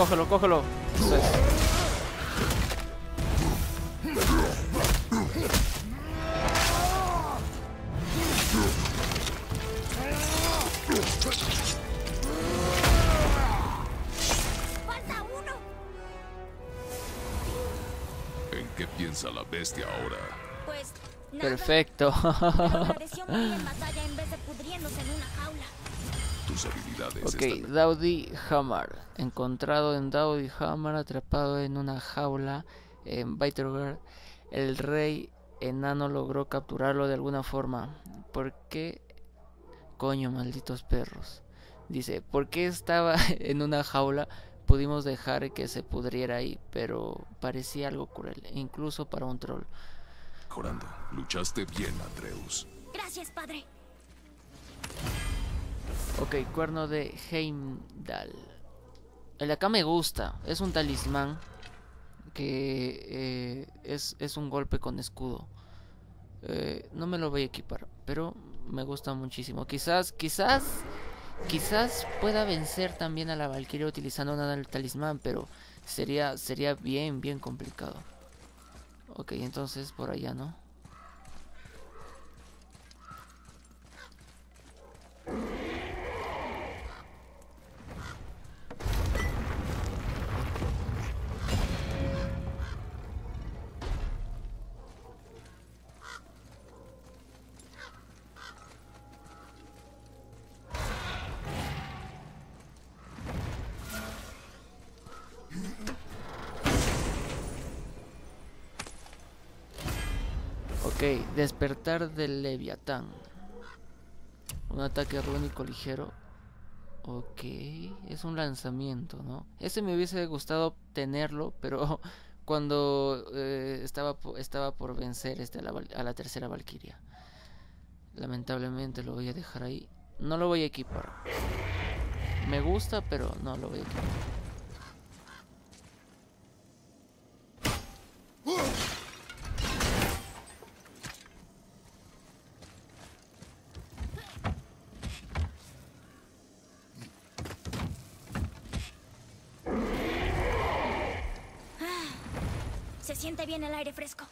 cógelo, cógelo. Falta uno. ¿En qué piensa la bestia ahora? Pues. Perfecto. Habilidades Ok, están... Dowdy Hammer. Encontrado en Dowdy Hammer, atrapado en una jaula en Bittergard. El rey enano logró capturarlo de alguna forma. ¿Por qué? Coño, malditos perros. Dice, ¿por qué estaba en una jaula? Pudimos dejar que se pudriera ahí, pero parecía algo cruel, incluso para un troll. Mejorando. Luchaste bien, Atreus. Gracias, padre. Ok, cuerno de Heimdall. El acá me gusta. Es un talismán que eh, es, es un golpe con escudo. Eh, no me lo voy a equipar, pero me gusta muchísimo. Quizás, quizás, quizás pueda vencer también a la Valkyria utilizando un talismán, pero sería, sería bien, bien complicado. Ok, entonces por allá, ¿no? Ok, despertar del Leviatán. Un ataque rúnico ligero. Ok, es un lanzamiento, ¿no? Ese me hubiese gustado tenerlo, pero cuando eh, estaba, estaba por vencer este, a, la, a la tercera Valquiria. Lamentablemente lo voy a dejar ahí. No lo voy a equipar. Me gusta, pero no lo voy a equipar. Bien el aire fresco.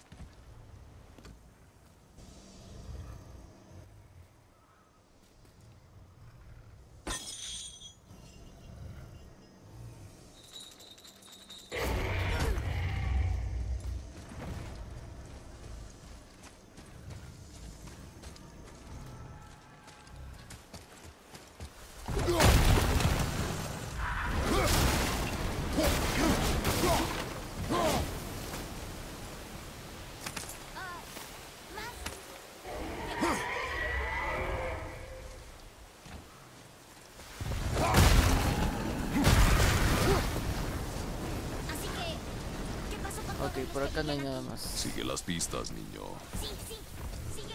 Por acá no hay nada más. Sigue las pistas, niño.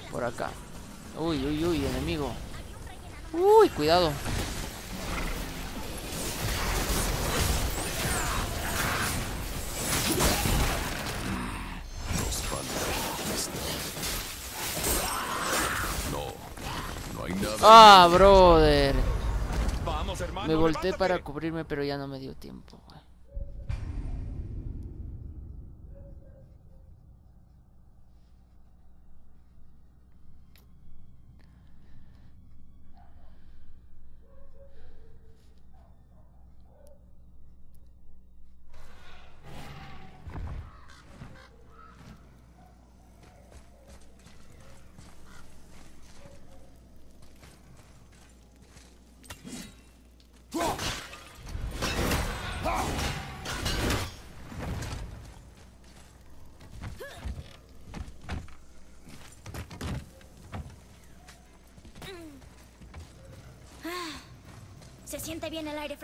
Por acá. Uy, uy, uy, enemigo. Uy, cuidado. Ah, brother. Vamos, hermano. Me volteé para cubrirme, pero ya no me dio tiempo.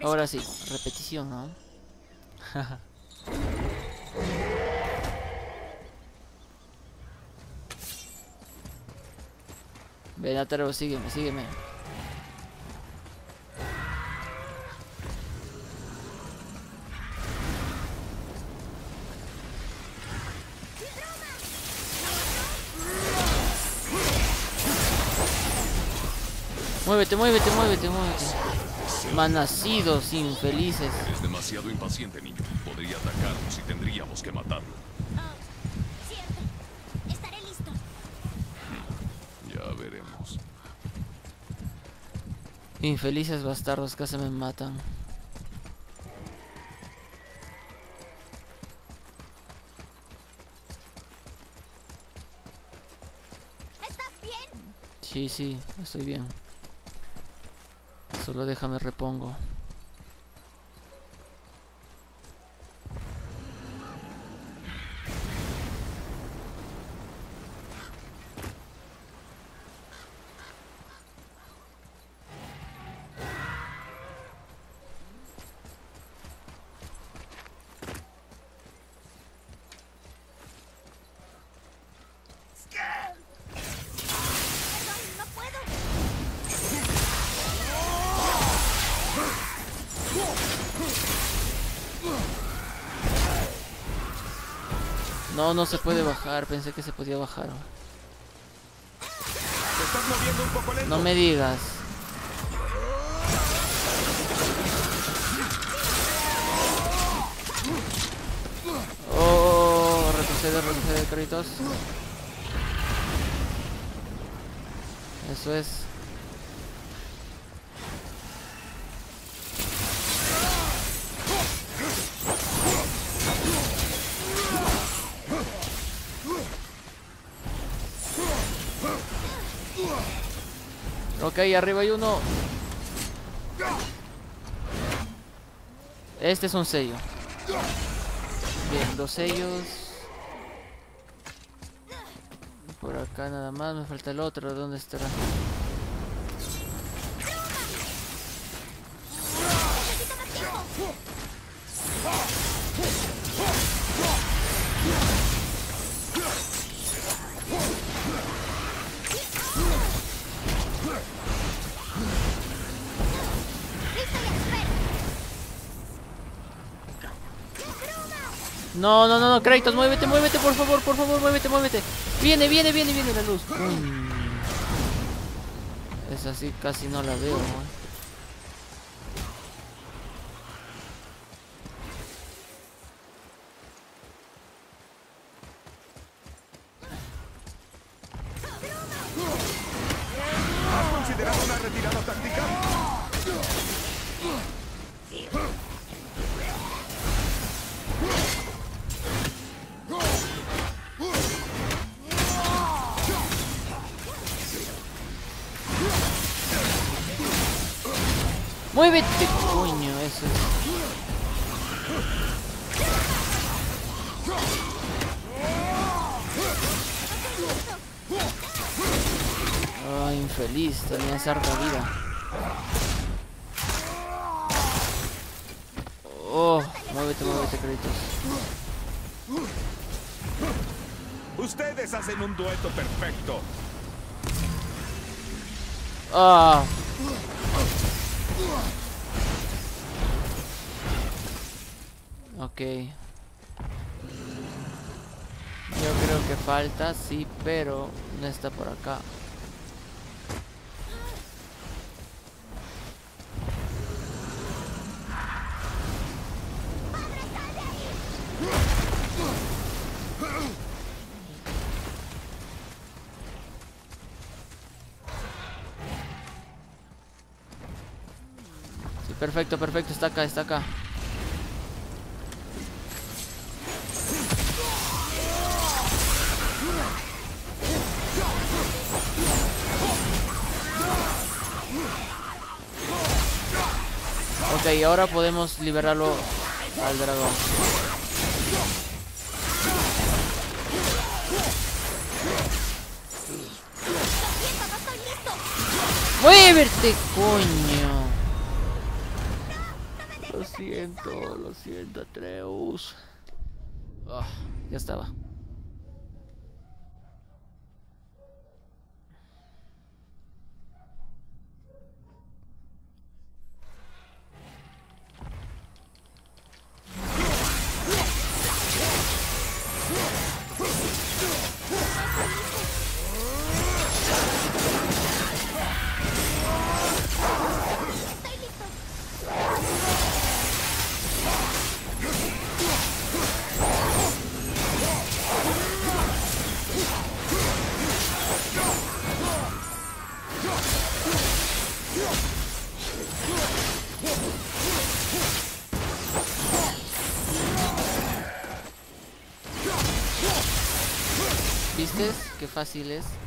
Ahora sí, repetición, ¿no? Ven, Ataro, sígueme, sígueme. Muévete, muévete, muévete, muévete. Malnacidos, infelices. Es demasiado impaciente, niño. Podría atacarnos y tendríamos que matarlo. Oh, cierto. Estaré listo. Ya veremos. Infelices bastardos que se me matan. ¿Estás bien? Sí, sí, estoy bien. Solo déjame repongo. No, no se puede bajar. Pensé que se podía bajar. No me digas. Oh, retrocede, retrocede, Kratos. Eso es. Ok, arriba hay uno. Este es un sello. Bien, dos sellos. Por acá nada más, me falta el otro. ¿Dónde estará? No, muévete, muévete, por favor, por favor, muévete, muévete. Viene, viene, viene, viene la luz. Mm. Esa sí casi no la veo. Muévete, coño, eso es. Oh, infeliz, tenía esa harta vida. Oh, muévete, muévete, Kratos. Ustedes hacen un dueto perfecto. Ah. Ok. Yo creo que falta, sí, pero no está por acá. Perfecto, perfecto, está acá, está acá. Ahora podemos liberarlo al dragón. ¡Muévete, coño! Lo siento, lo siento, Atreus. Ah, ya estaba. ¿Viste?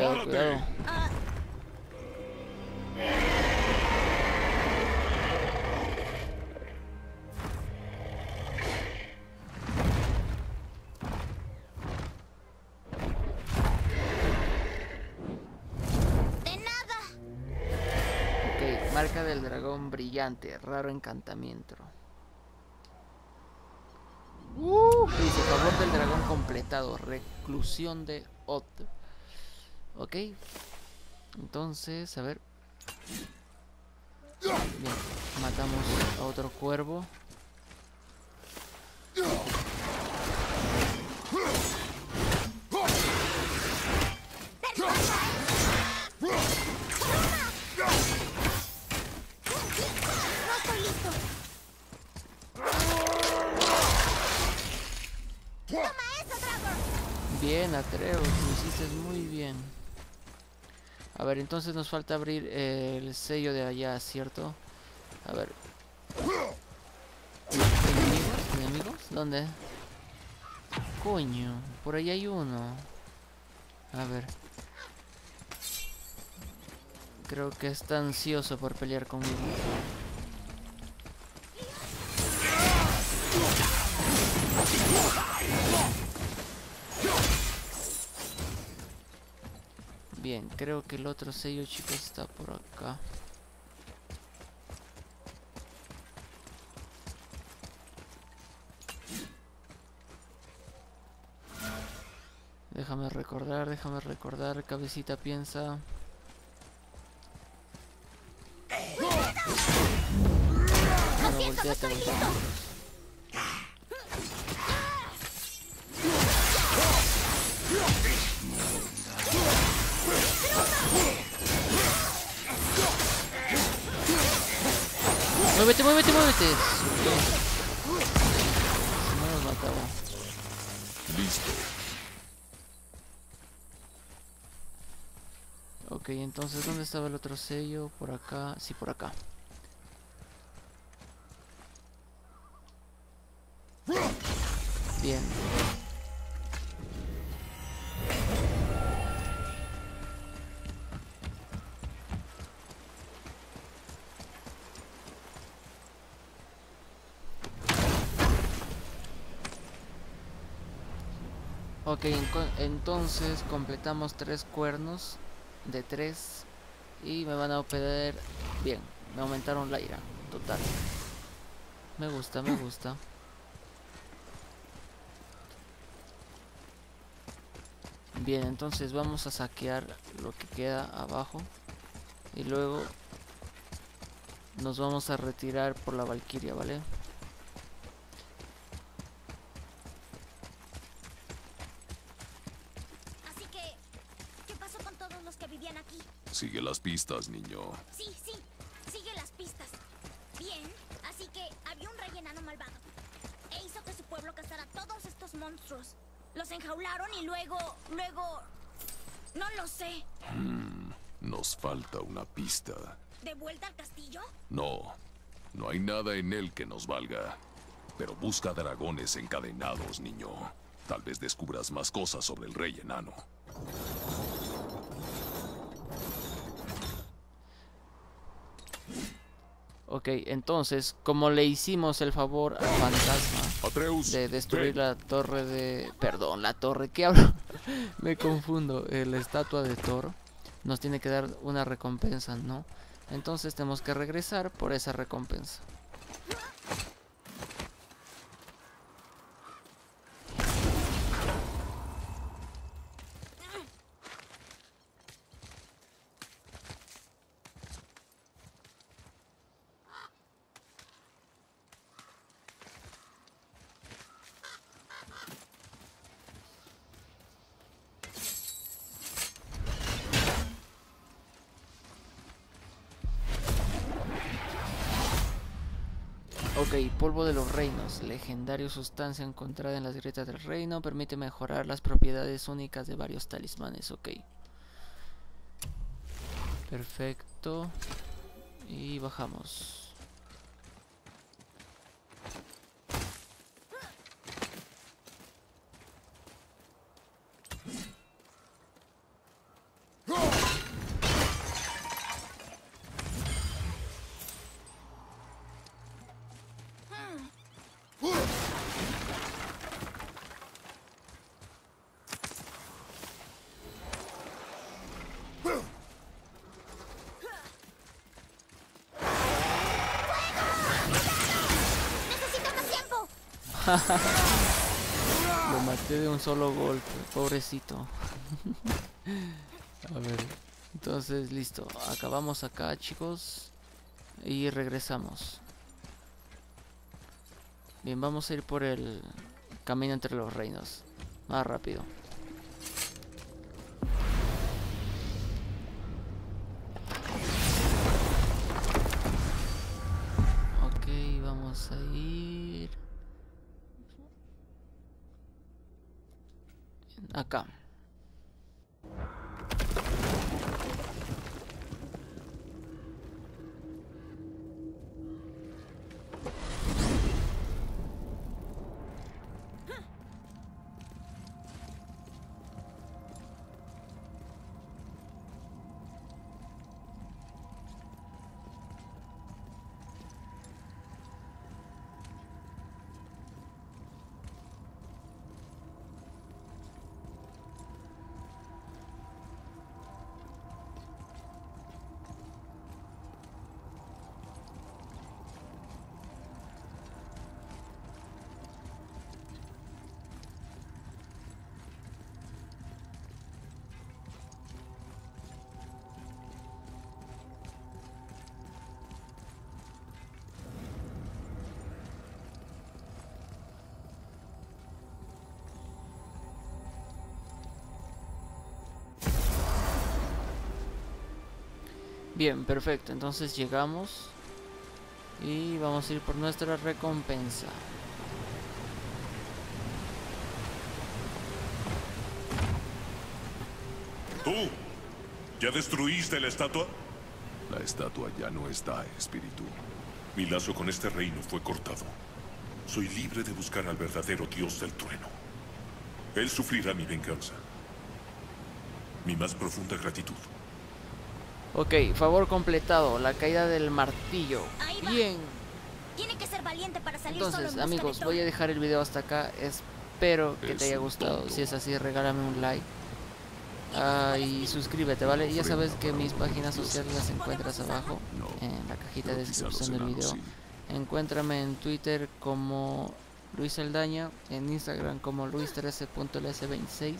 Cuidado, cuidado. De nada. Ok, marca del dragón brillante, raro encantamiento. Uh, dice favor del dragón completado, reclusión de Odd. Ok, entonces, a ver. Bien, matamos a otro cuervo. Bien, Atreus, lo hiciste muy bien. A ver, entonces nos falta abrir el sello de allá, ¿cierto? A ver. ¿Enemigos? ¿Enemigos? ¿Dónde? Coño, por ahí hay uno. A ver. Creo que está ansioso por pelear conmigo. Bien, creo que el otro sello, chicos, está por acá. Déjame recordar, déjame recordar, cabecita piensa. No, volteate, volteate. Muévete, muévete, muévete. No nos mataba. Listo. Ok, entonces, ¿dónde estaba el otro sello? Por acá. Sí, por acá. Bien. Ok, entonces completamos tres cuernos de tres y me van a pedir bien, me aumentaron la ira, total. Me gusta, me gusta. Bien, entonces vamos a saquear lo que queda abajo y luego nos vamos a retirar por la Valquiria, ¿vale que, ¿qué pasó con todos los que vivían aquí? Sigue las pistas, niño. Sí, sí, sigue las pistas. Bien, así que había un rey enano malvado. E hizo que su pueblo cazara todos estos monstruos. Los enjaularon y luego, luego... No lo sé. Nos falta una pista. ¿De vuelta al castillo? No, no hay nada en él que nos valga. Pero busca dragones encadenados, niño. Tal vez descubras más cosas sobre el rey enano. Ok, entonces, como le hicimos el favor al fantasma Atreus, de destruir ven. la torre de... Perdón, la torre, ¿qué hablo? Me confundo, la estatua de Thor nos tiene que dar una recompensa, ¿no? Entonces tenemos que regresar por esa recompensa. Polvo de los reinos. Legendario sustancia encontrada en las grietas del reino. Permite mejorar las propiedades únicas de varios talismanes. Ok. Perfecto. Y bajamos. Lo maté de un solo golpe, pobrecito. A ver, entonces listo. Acabamos acá, chicos. Y regresamos. Bien, vamos a ir por el camino entre los reinos. Más rápido. Ok, vamos a ir acá. Bien, perfecto. Entonces llegamos. Y vamos a ir por nuestra recompensa. ¿Tú? ¿Ya destruiste la estatua? La estatua ya no está, espíritu. Mi lazo con este reino fue cortado. Soy libre de buscar al verdadero dios del trueno. Él sufrirá mi venganza. Mi más profunda gratitud. Ok, favor completado. La caída del martillo. Bien. Tiene que ser valiente para salir solo en Entonces, amigos, de voy a dejar el video hasta acá. Espero que Es te haya gustado. tonto. Si es así, regálame un like. Ah, y suscríbete, ¿vale? Y ya sabes que mis páginas sociales las encuentras abajo en la cajita de descripción del video. Encuéntrame en Twitter como Luis Eldaña, en Instagram como Luis13.ls26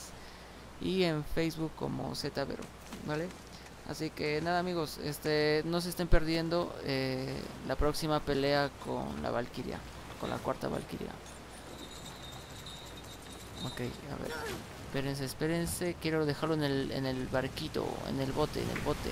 y en Facebook como Zvero, ¿vale? Así que nada amigos, este no se estén perdiendo eh, la próxima pelea con la Valkyria, con la cuarta Valkyria. Ok, a ver. Espérense, espérense, quiero dejarlo en el, en el barquito, en el bote, en el bote.